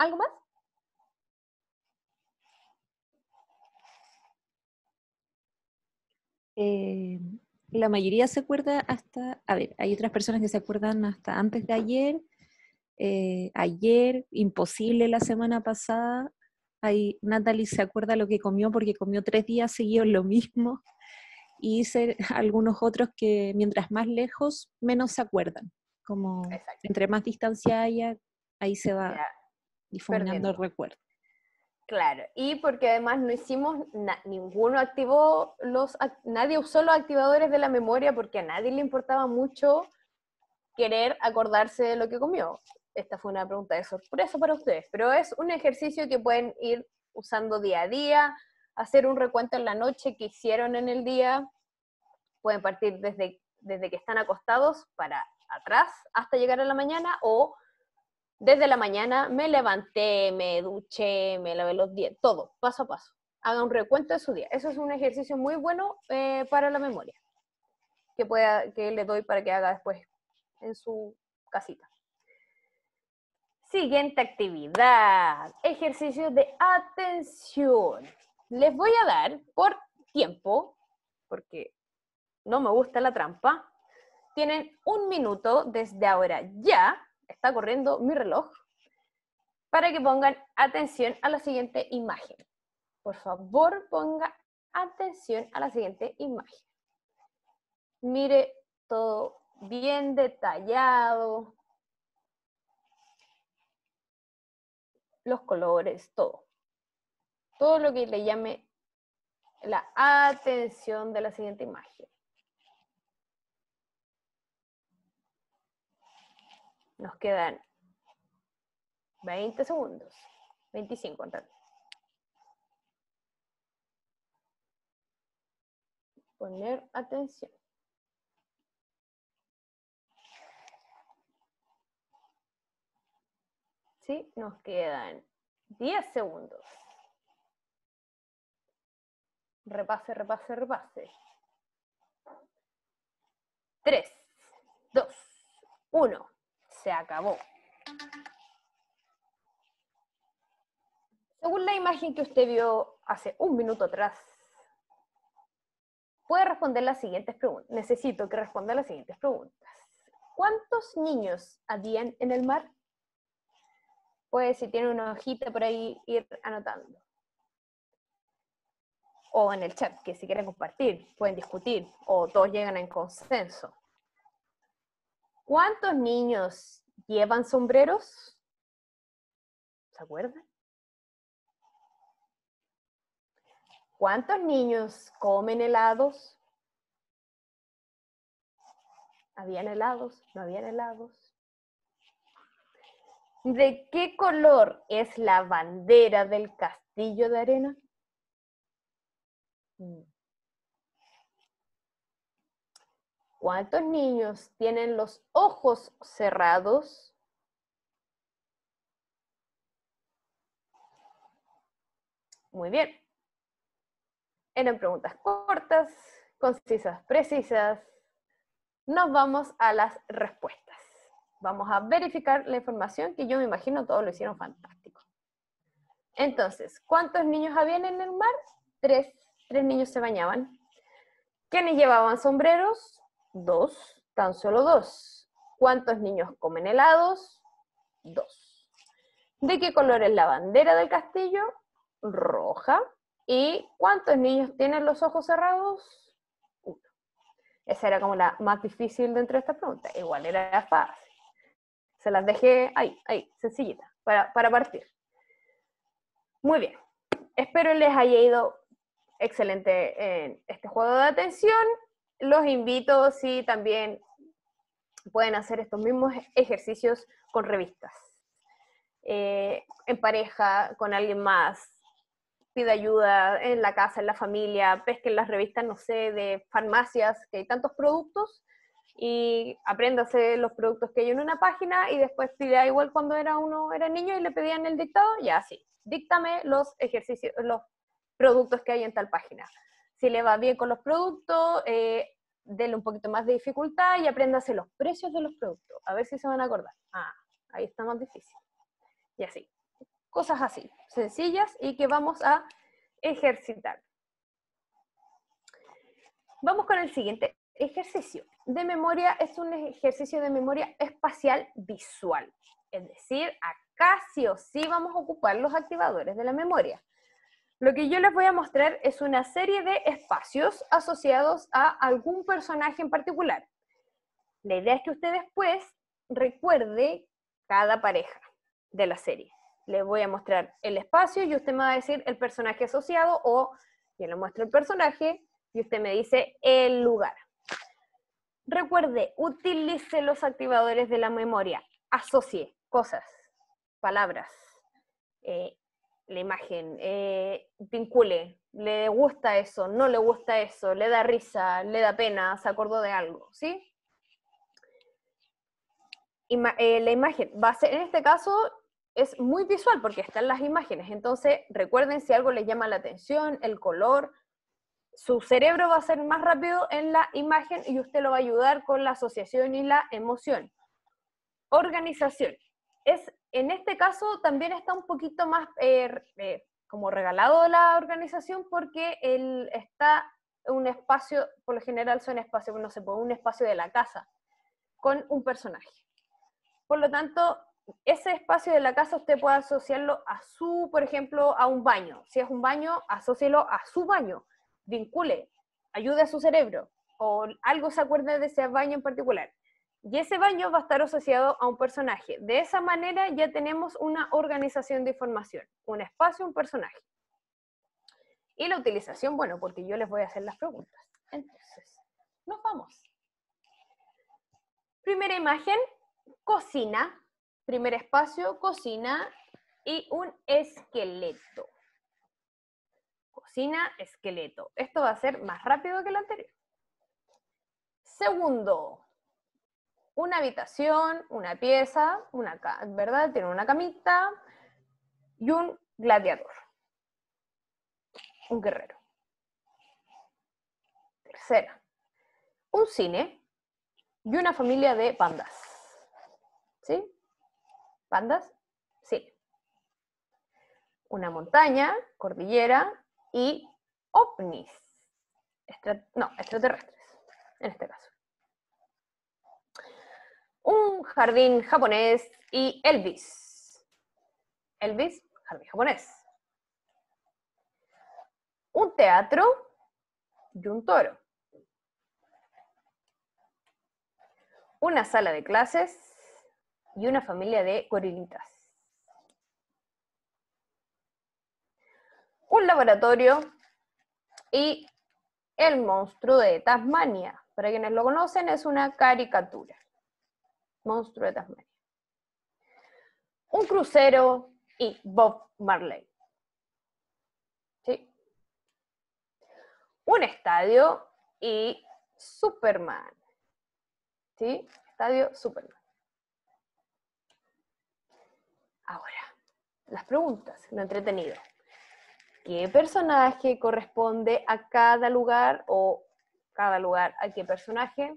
¿Algo más? Eh, la mayoría se acuerda hasta, a ver, hay otras personas que se acuerdan hasta antes de ayer, eh, ayer, imposible la semana pasada. Hay, Natalie se acuerda lo que comió porque comió tres días seguidos lo mismo. Y dice algunos otros que mientras más lejos, menos se acuerdan. Como entre más distancia haya, ahí se va difuminando el recuerdo. Claro, y porque además no hicimos, ninguno activó los, nadie usó los activadores de la memoria porque a nadie le importaba mucho querer acordarse de lo que comió. Esta fue una pregunta de sorpresa para ustedes, pero es un ejercicio que pueden ir usando día a día, hacer un recuento en la noche que hicieron en el día, pueden partir desde, desde que están acostados para atrás hasta llegar a la mañana o desde la mañana me levanté, me duché, me lavé los dientes, todo, paso a paso. Haga un recuento de su día. Eso es un ejercicio muy bueno eh, para la memoria, que, pueda, que le doy para que haga después en su casita. Siguiente actividad, ejercicio de atención. Les voy a dar por tiempo, porque no me gusta la trampa. Tienen un minuto desde ahora ya está corriendo mi reloj, para que pongan atención a la siguiente imagen. Por favor, ponga atención a la siguiente imagen. Mire todo bien detallado. Los colores, todo. Todo lo que le llame la atención de la siguiente imagen. Nos quedan 20 segundos, 25 en Poner atención. ¿Sí? Nos quedan 10 segundos. Repase, repase, repase. 3, 2, 1. Se acabó. Según la imagen que usted vio hace un minuto atrás, puede responder las siguientes preguntas. Necesito que responda las siguientes preguntas. ¿Cuántos niños habían en el mar? Puede, si tiene una hojita por ahí, ir anotando. O en el chat, que si quieren compartir, pueden discutir, o todos llegan en consenso. ¿Cuántos niños llevan sombreros? ¿Se acuerdan? ¿Cuántos niños comen helados? ¿Habían helados? ¿No habían helados? ¿De qué color es la bandera del castillo de arena? ¿Cuántos niños tienen los ojos cerrados? Muy bien. Eran preguntas cortas, concisas, precisas. Nos vamos a las respuestas. Vamos a verificar la información que yo me imagino todos lo hicieron fantástico. Entonces, ¿cuántos niños habían en el mar? Tres. Tres niños se bañaban. ¿Quiénes llevaban sombreros? Dos. Tan solo dos. ¿Cuántos niños comen helados? Dos. ¿De qué color es la bandera del castillo? Roja. ¿Y cuántos niños tienen los ojos cerrados? Uno. Esa era como la más difícil dentro de esta pregunta. Igual era fácil. Se las dejé ahí, ahí, sencillita, para, para partir. Muy bien. Espero les haya ido excelente en este juego de atención. Los invito si también pueden hacer estos mismos ejercicios con revistas. Eh, en pareja, con alguien más, pide ayuda en la casa, en la familia, pesquen las revistas, no sé, de farmacias, que hay tantos productos, y apréndase los productos que hay en una página y después pide igual cuando era uno era niño y le pedían el dictado, ya sí, díctame los ejercicios, los productos que hay en tal página. Si le va bien con los productos, eh, denle un poquito más de dificultad y apréndase los precios de los productos, a ver si se van a acordar. Ah, ahí está más difícil. Y así cosas así, sencillas y que vamos a ejercitar. Vamos con el siguiente ejercicio. De memoria es un ejercicio de memoria espacial visual. Es decir, acá sí o sí vamos a ocupar los activadores de la memoria. Lo que yo les voy a mostrar es una serie de espacios asociados a algún personaje en particular. La idea es que usted después recuerde cada pareja de la serie le voy a mostrar el espacio y usted me va a decir el personaje asociado o yo le muestro el personaje y usted me dice el lugar. Recuerde, utilice los activadores de la memoria. Asocie cosas, palabras, eh, la imagen, eh, vincule, le gusta eso, no le gusta eso, le da risa, le da pena, se acordó de algo, ¿sí? Eh, la imagen va a ser, en este caso, es muy visual porque están las imágenes. Entonces, recuerden si algo les llama la atención, el color, su cerebro va a ser más rápido en la imagen y usted lo va a ayudar con la asociación y la emoción. Organización. En este caso también está un poquito más eh, eh, como regalado la organización porque él está un espacio, por lo general son espacios, no sé, un espacio de la casa con un personaje. Por lo tanto, ese espacio de la casa usted puede asociarlo a su, por ejemplo, a un baño. Si es un baño, asócielo a su baño. Vincule, ayude a su cerebro o algo se acuerde de ese baño en particular. Y ese baño va a estar asociado a un personaje. De esa manera ya tenemos una organización de información, un espacio, un personaje. Y la utilización, bueno, porque yo les voy a hacer las preguntas. Entonces, nos vamos. Primera imagen, cocina. Primer espacio, cocina y un esqueleto. Cocina, esqueleto. Esto va a ser más rápido que el anterior. Segundo, una habitación, una pieza, una, ¿verdad? Tiene una camita y un gladiador. Un guerrero. Tercera, un cine y una familia de pandas. ¿Sí? ¿Pandas? Sí. Una montaña, cordillera y ovnis. no, extraterrestres, en este caso un jardín japonés y Elvis. Elvis, jardín japonés. Un teatro y un toro. Una sala de clases y una familia de gorilitas. Un laboratorio y el monstruo de Tasmania. Para quienes lo conocen, es una caricatura. Monstruo de Tasmania. Un crucero y Bob Marley. ¿Sí? Un estadio y Superman. ¿Sí? Estadio Superman. Ahora, las preguntas, lo entretenido. ¿Qué personaje corresponde a cada lugar o cada lugar a qué personaje?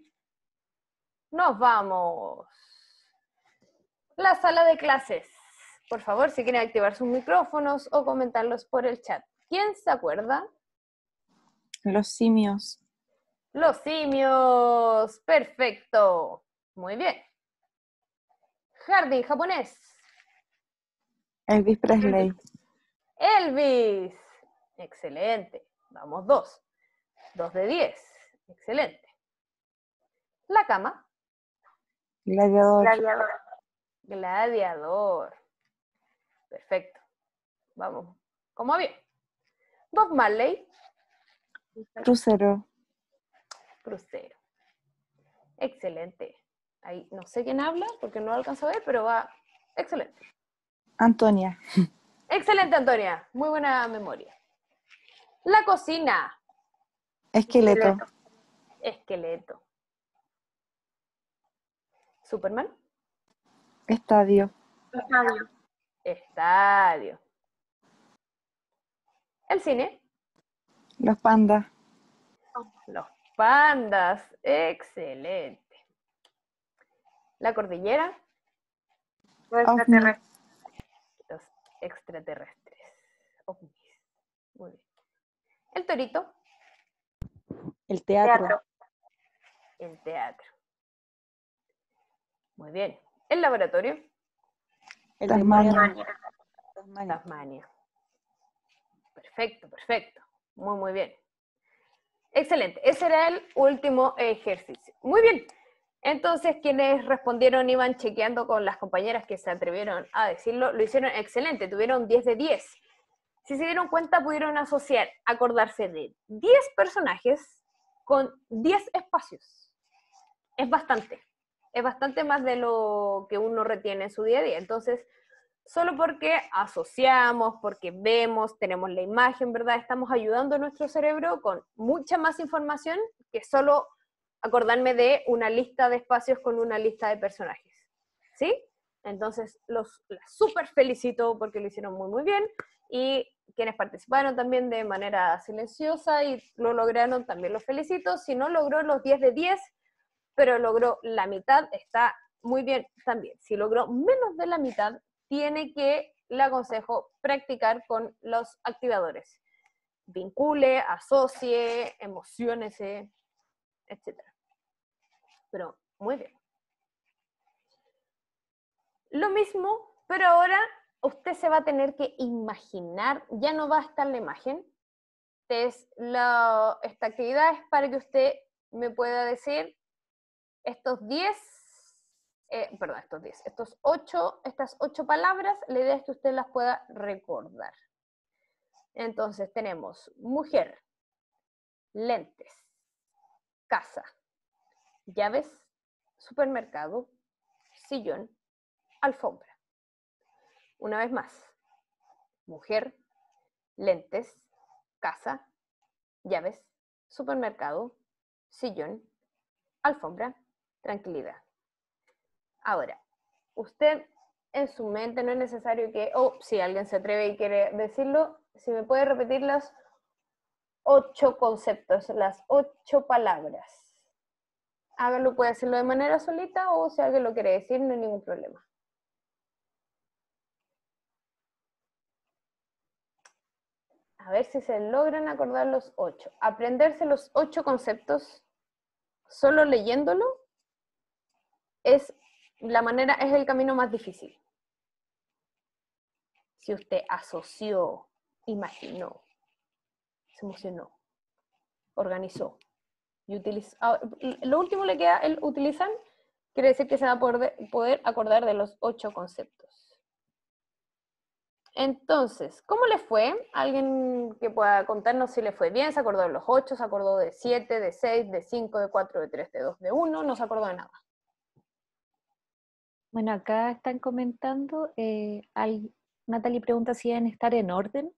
Nos vamos. La sala de clases. Por favor, si quieren activar sus micrófonos o comentarlos por el chat. ¿Quién se acuerda? Los simios. Los simios. Perfecto. Muy bien. Jardín japonés. Elvis Presley. Elvis. Excelente. Vamos dos. Dos de diez. Excelente. La cama. Gladiador. Gladiador. Gladiador. Perfecto. Vamos. ¿Cómo bien? Bob Marley. Crucero. Crucero. Excelente. Ahí no sé quién habla porque no lo alcanzo a ver, pero va excelente. Antonia. Excelente, Antonia. Muy buena memoria. La cocina. Esqueleto. Esqueleto. Superman. Estadio. Estadio. Estadio. El cine. Los pandas. Los pandas. Excelente. La cordillera. Los extraterrestres. Los extraterrestres. Muy bien. El torito. El teatro. teatro. El teatro. Muy bien. ¿El laboratorio? El Tasmania. Tasmania. Perfecto, perfecto. Muy, muy bien. Excelente. Ese era el último ejercicio. Muy bien. Entonces, quienes respondieron iban chequeando con las compañeras que se atrevieron a decirlo, lo hicieron excelente, tuvieron 10 de 10. Si se dieron cuenta, pudieron asociar, acordarse de 10 personajes con 10 espacios. Es bastante es bastante más de lo que uno retiene en su día a día. Entonces, solo porque asociamos, porque vemos, tenemos la imagen, ¿verdad? Estamos ayudando a nuestro cerebro con mucha más información que solo acordarme de una lista de espacios con una lista de personajes. ¿Sí? Entonces, los súper felicito porque lo hicieron muy, muy bien. Y quienes participaron también de manera silenciosa y lo lograron, también los felicito. Si no logró los 10 de 10, pero logró la mitad, está muy bien también. Si logró menos de la mitad, tiene que, le aconsejo, practicar con los activadores. Vincule, asocie, emocionese, etc. Pero muy bien. Lo mismo, pero ahora usted se va a tener que imaginar, ya no va a estar la imagen. Es esta actividad es para que usted me pueda decir estos 10 eh, perdón, estos 10, estos estas ocho palabras, la idea es que usted las pueda recordar. Entonces tenemos mujer, lentes, casa, llaves, supermercado, sillón, alfombra. Una vez más, mujer, lentes, casa, llaves, supermercado, sillón, alfombra, tranquilidad. Ahora, usted en su mente no es necesario que, o si alguien se atreve y quiere decirlo, si me puede repetir los ocho conceptos, las ocho palabras. Hágalo, puede hacerlo de manera solita o si alguien lo quiere decir, no hay ningún problema. A ver si se logran acordar los ocho. Aprenderse los ocho conceptos solo leyéndolo es la manera, es el camino más difícil. Si usted asoció, imaginó, se emocionó, organizó y utilizó. Ah, lo último le queda el utilizan, quiere decir que se va a poder acordar de los ocho conceptos. Entonces, ¿cómo le fue? ¿Alguien que pueda contarnos si le fue bien? ¿Se acordó de los ocho? ¿Se acordó de siete, de seis, de cinco, de cuatro, de tres, de dos, de uno? No se acordó de nada. Bueno, acá están comentando, eh, Natalie pregunta si deben estar en orden,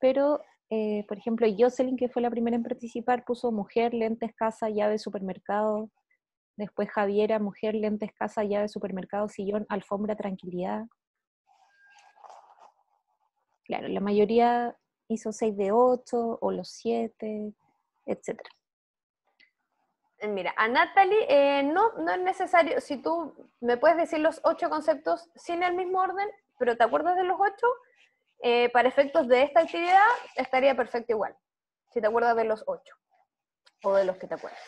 pero, eh, por ejemplo, Jocelyn, que fue la primera en participar, puso mujer, lentes, casa, llave, supermercado. Después Javiera, mujer, lentes, casa, llave, supermercado, sillón, alfombra, tranquilidad. Claro, la mayoría hizo 6 de 8 o los 7, etc. Eh, mira, a Natalie, eh, no, no es necesario, si tú me puedes decir los 8 conceptos sin el mismo orden, pero te acuerdas de los 8, eh, para efectos de esta actividad estaría perfecto igual, si te acuerdas de los 8 o de los que te acuerdas.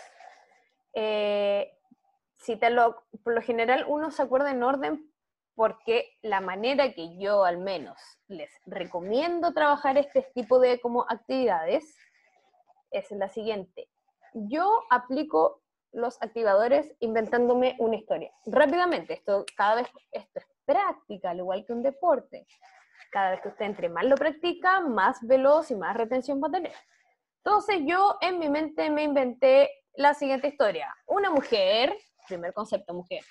si te lo, por lo general uno se acuerda en orden porque la manera que yo al menos les recomiendo trabajar este tipo de como actividades es la siguiente. Yo aplico los activadores inventándome una historia. Rápidamente, esto cada vez esto es práctica, al igual que un deporte. Cada vez que usted entre más lo practica, más veloz y más retención va a tener. Entonces yo en mi mente me inventé la siguiente historia. Una mujer, primer concepto mujer,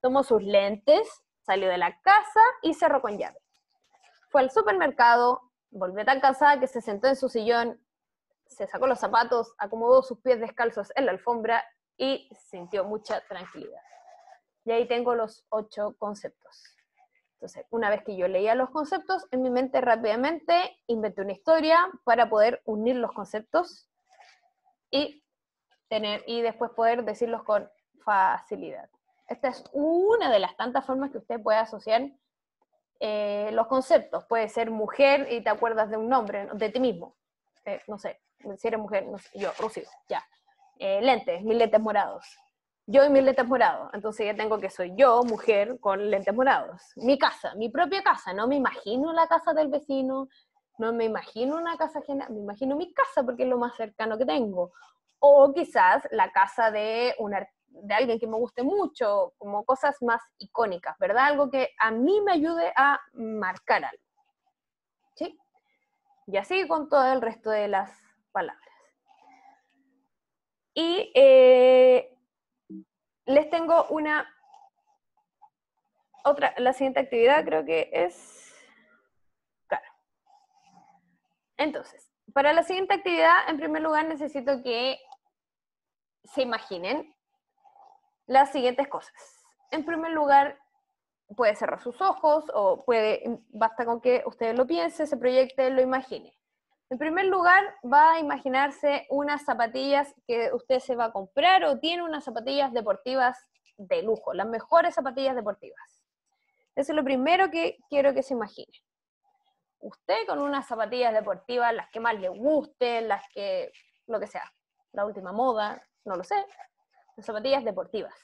tomó sus lentes, Salió de la casa y cerró con llave. Fue al supermercado, volvió tan cansada que se sentó en su sillón, se sacó los zapatos, acomodó sus pies descalzos en la alfombra y sintió mucha tranquilidad. Y ahí tengo los ocho conceptos. Entonces, una vez que yo leía los conceptos, en mi mente rápidamente inventé una historia para poder unir los conceptos y, tener, y después poder decirlos con facilidad. Esta es una de las tantas formas que usted puede asociar eh, los conceptos. Puede ser mujer y te acuerdas de un nombre, de ti mismo. Eh, no sé, si eres mujer, yo, Rocío, ya. Eh, lentes, mis lentes morados. Yo y mis lentes morados. Entonces ya tengo que soy yo, mujer, con lentes morados. Mi casa, mi propia casa. No me imagino la casa del vecino, no me imagino una casa ajena, me imagino mi casa porque es lo más cercano que tengo. O quizás la casa de un artista de alguien que me guste mucho, como cosas más icónicas, ¿verdad? Algo que a mí me ayude a marcar algo. ¿Sí? Y así con todo el resto de las palabras. Y eh, les tengo una otra, la siguiente actividad creo que es, claro. Entonces, para la siguiente actividad, en primer lugar necesito que se imaginen las siguientes cosas. En primer lugar, puede cerrar sus ojos o puede, basta con que usted lo piense, se proyecte, lo imagine. En primer lugar, va a imaginarse unas zapatillas que usted se va a comprar o tiene unas zapatillas deportivas de lujo, las mejores zapatillas deportivas. Eso es lo primero que quiero que se imagine. Usted con unas zapatillas deportivas, las que más le gusten, las que, lo que sea, la última moda, no lo sé, zapatillas deportivas.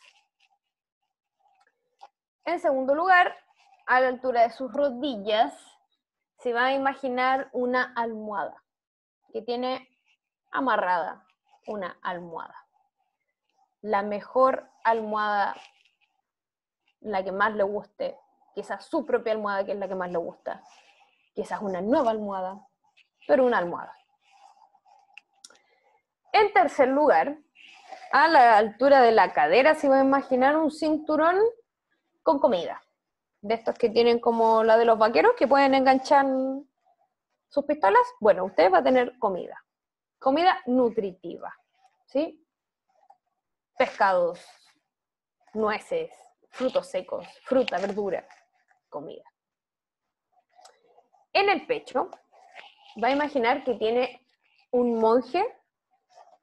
En segundo lugar, a la altura de sus rodillas, se va a imaginar una almohada que tiene amarrada una almohada. La mejor almohada la que más le guste, quizás su propia almohada que es la que más le gusta, quizás una nueva almohada, pero una almohada. En tercer lugar, a la altura de la cadera se va a imaginar un cinturón con comida, de estos que tienen como la de los vaqueros, que pueden enganchar sus pistolas. Bueno, usted va a tener comida, comida nutritiva, ¿sí? Pescados, nueces, frutos secos, fruta, verdura, comida. En el pecho, va a imaginar que tiene un monje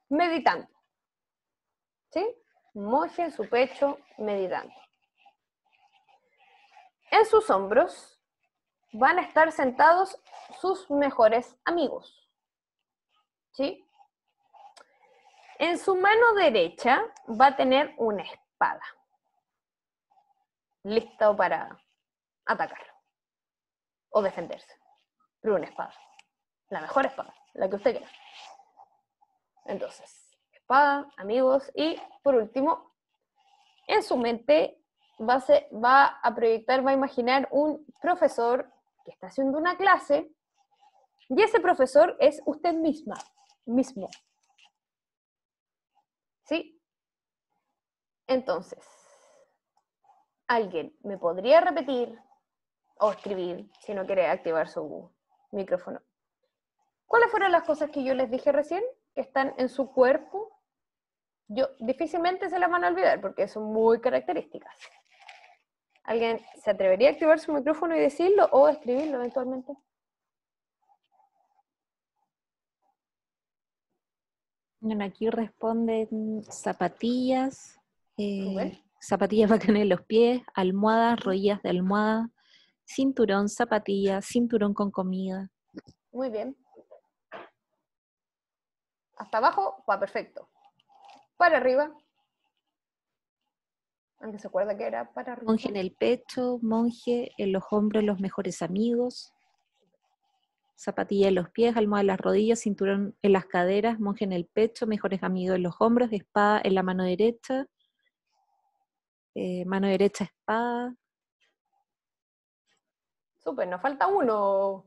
meditando. ¿Sí? Monje en su pecho meditando. En sus hombros van a estar sentados sus mejores amigos. ¿Sí? En su mano derecha va a tener una espada, listo para atacar o defenderse. Pero una espada, la mejor espada, la que usted quiera. Entonces, espada, amigos y por último, en su mente va a, va a proyectar, va a imaginar un profesor que está haciendo una clase y ese profesor es usted misma, mismo. ¿Sí? Entonces, ¿alguien me podría repetir o escribir si no quiere activar su micrófono? ¿Cuáles fueron las cosas que yo les dije recién que están en su cuerpo? Yo difícilmente se las van a olvidar porque son muy características. ¿Alguien se atrevería a activar su micrófono y decirlo o escribirlo eventualmente? Bueno, aquí responden zapatillas, eh, zapatillas para tener los pies, almohadas, rodillas de almohada, cinturón, zapatillas, cinturón con comida. Muy bien. Hasta abajo va perfecto. Para arriba. Aunque se acuerda que era para. Monje en el pecho, monje en los hombros, los mejores amigos zapatilla en los pies, almohada en las rodillas, cinturón en las caderas, monje en el pecho, mejores amigos en los hombros, espada en la mano derecha, eh, mano derecha espada. Súper, nos falta uno.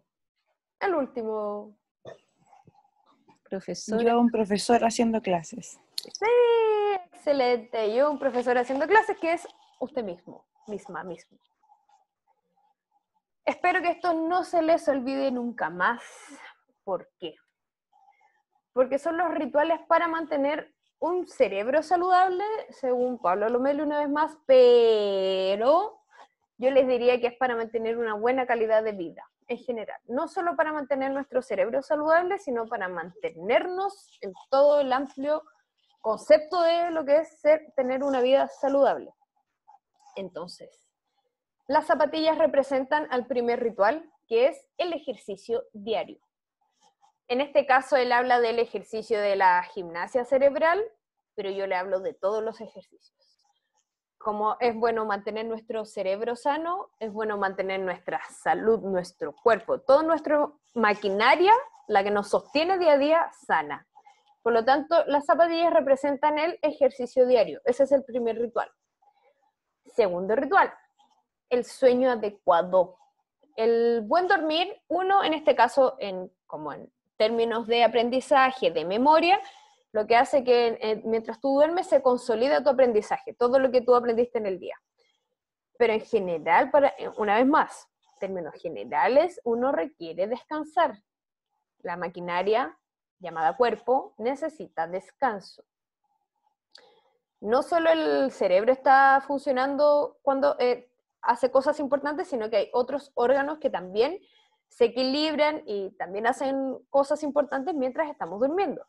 El último. Profesor. Yo un profesor haciendo clases. Sí, excelente. Yo un profesor haciendo clases que es usted mismo, misma, mismo. Espero que esto no se les olvide nunca más. ¿Por qué? Porque son los rituales para mantener un cerebro saludable, según Pablo Lomeli una vez más, pero yo les diría que es para mantener una buena calidad de vida en general. No solo para mantener nuestro cerebro saludable, sino para mantenernos en todo el amplio concepto de lo que es tener una vida saludable. Entonces, las zapatillas representan al primer ritual, que es el ejercicio diario. En este caso, él habla del ejercicio de la gimnasia cerebral, pero yo le hablo de todos los ejercicios. Como es bueno mantener nuestro cerebro sano, es bueno mantener nuestra salud, nuestro cuerpo, toda nuestra maquinaria, la que nos sostiene día a día, sana. Por lo tanto, las zapatillas representan el ejercicio diario. Ese es el primer ritual. Segundo ritual, el sueño adecuado. El buen dormir, uno en este caso, en, como en términos de aprendizaje, de memoria, lo que hace que eh, mientras tú duermes se consolida tu aprendizaje, todo lo que tú aprendiste en el día. Pero en general, para, eh, una vez más, términos generales, uno requiere descansar. La maquinaria llamada cuerpo necesita descanso. No solo el cerebro está funcionando cuando eh, hace cosas importantes, sino que hay otros órganos que también se equilibran y también hacen cosas importantes mientras estamos durmiendo.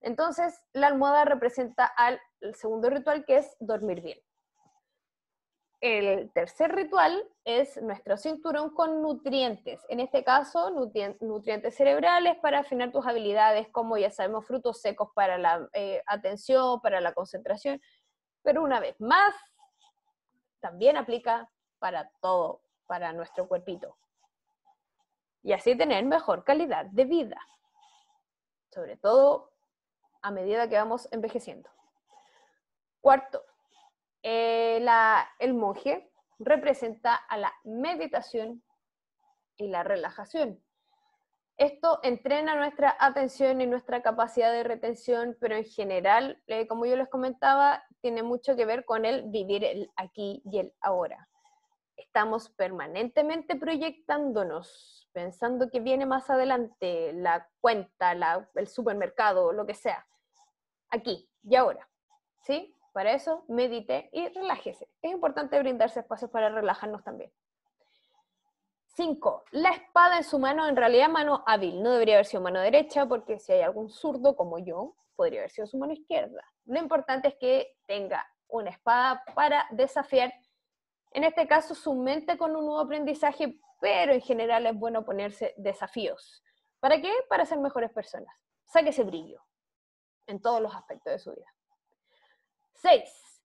Entonces, la almohada representa al segundo ritual que es dormir bien. El tercer ritual es nuestro cinturón con nutrientes. En este caso, nutrientes cerebrales para afinar tus habilidades, como ya sabemos, frutos secos para la eh, atención, para la concentración. Pero una vez más, también aplica para todo, para nuestro cuerpito. Y así tener mejor calidad de vida, sobre todo a medida que vamos envejeciendo. Cuarto, eh, la, el monje representa a la meditación y la relajación. Esto entrena nuestra atención y nuestra capacidad de retención, pero en general, eh, como yo les comentaba, tiene mucho que ver con el vivir el aquí y el ahora. Estamos permanentemente proyectándonos, pensando que viene más adelante, la cuenta, el supermercado, lo que sea, aquí y ahora. ¿Sí? Para eso, medite y relájese. Es importante brindarse espacios para relajarnos también. Cinco, la espada en su mano, en realidad mano hábil, no debería haber sido mano derecha, porque si hay algún zurdo como yo, podría haber sido su mano izquierda. Lo importante es que tenga una espada para desafiar, en este caso, su mente con un nuevo aprendizaje, pero en general es bueno ponerse desafíos. ¿Para qué? Para ser mejores personas. Saque ese brillo en todos los aspectos de su vida. Seis,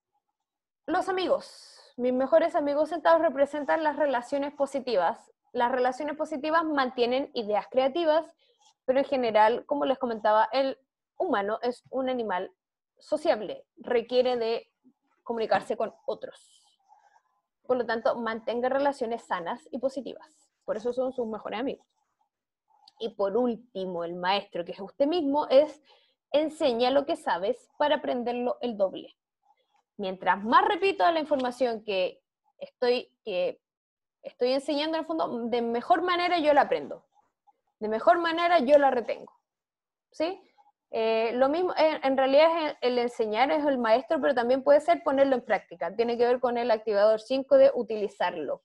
los amigos. Mis mejores amigos sentados representan las relaciones positivas las relaciones positivas mantienen ideas creativas, pero en general, como les comentaba, el humano es un animal sociable, requiere de comunicarse con otros. Por lo tanto, mantenga relaciones sanas y positivas. Por eso son sus mejores amigos. Y por último, el maestro, que es usted mismo, es enseña lo que sabes para aprenderlo el doble. Mientras más repito la información que estoy, que estoy enseñando en el fondo, de mejor manera yo la aprendo. De mejor manera yo la retengo. ¿Sí? Eh, lo mismo, en, realidad el, enseñar es el maestro, pero también puede ser ponerlo en práctica. Tiene que ver con el activador 5 de utilizarlo.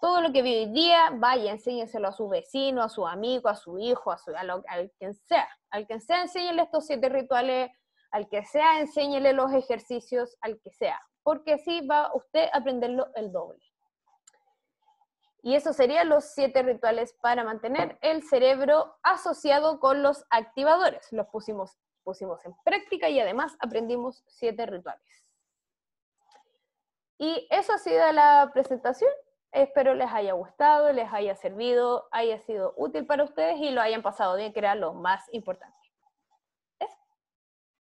Todo lo que vive hoy día, vaya, enséñenselo a su vecino, a su amigo, a su hijo, a, su, al quien sea. Al quien sea, enséñele estos siete rituales, al que sea, enséñele los ejercicios, al que sea. Porque así va usted a aprenderlo el doble. Y eso serían los siete rituales para mantener el cerebro asociado con los activadores. Los pusimos, pusimos en práctica y además aprendimos siete rituales. Y eso ha sido la presentación. Espero les haya gustado, les haya servido, haya sido útil para ustedes y lo hayan pasado bien, que era lo más importante.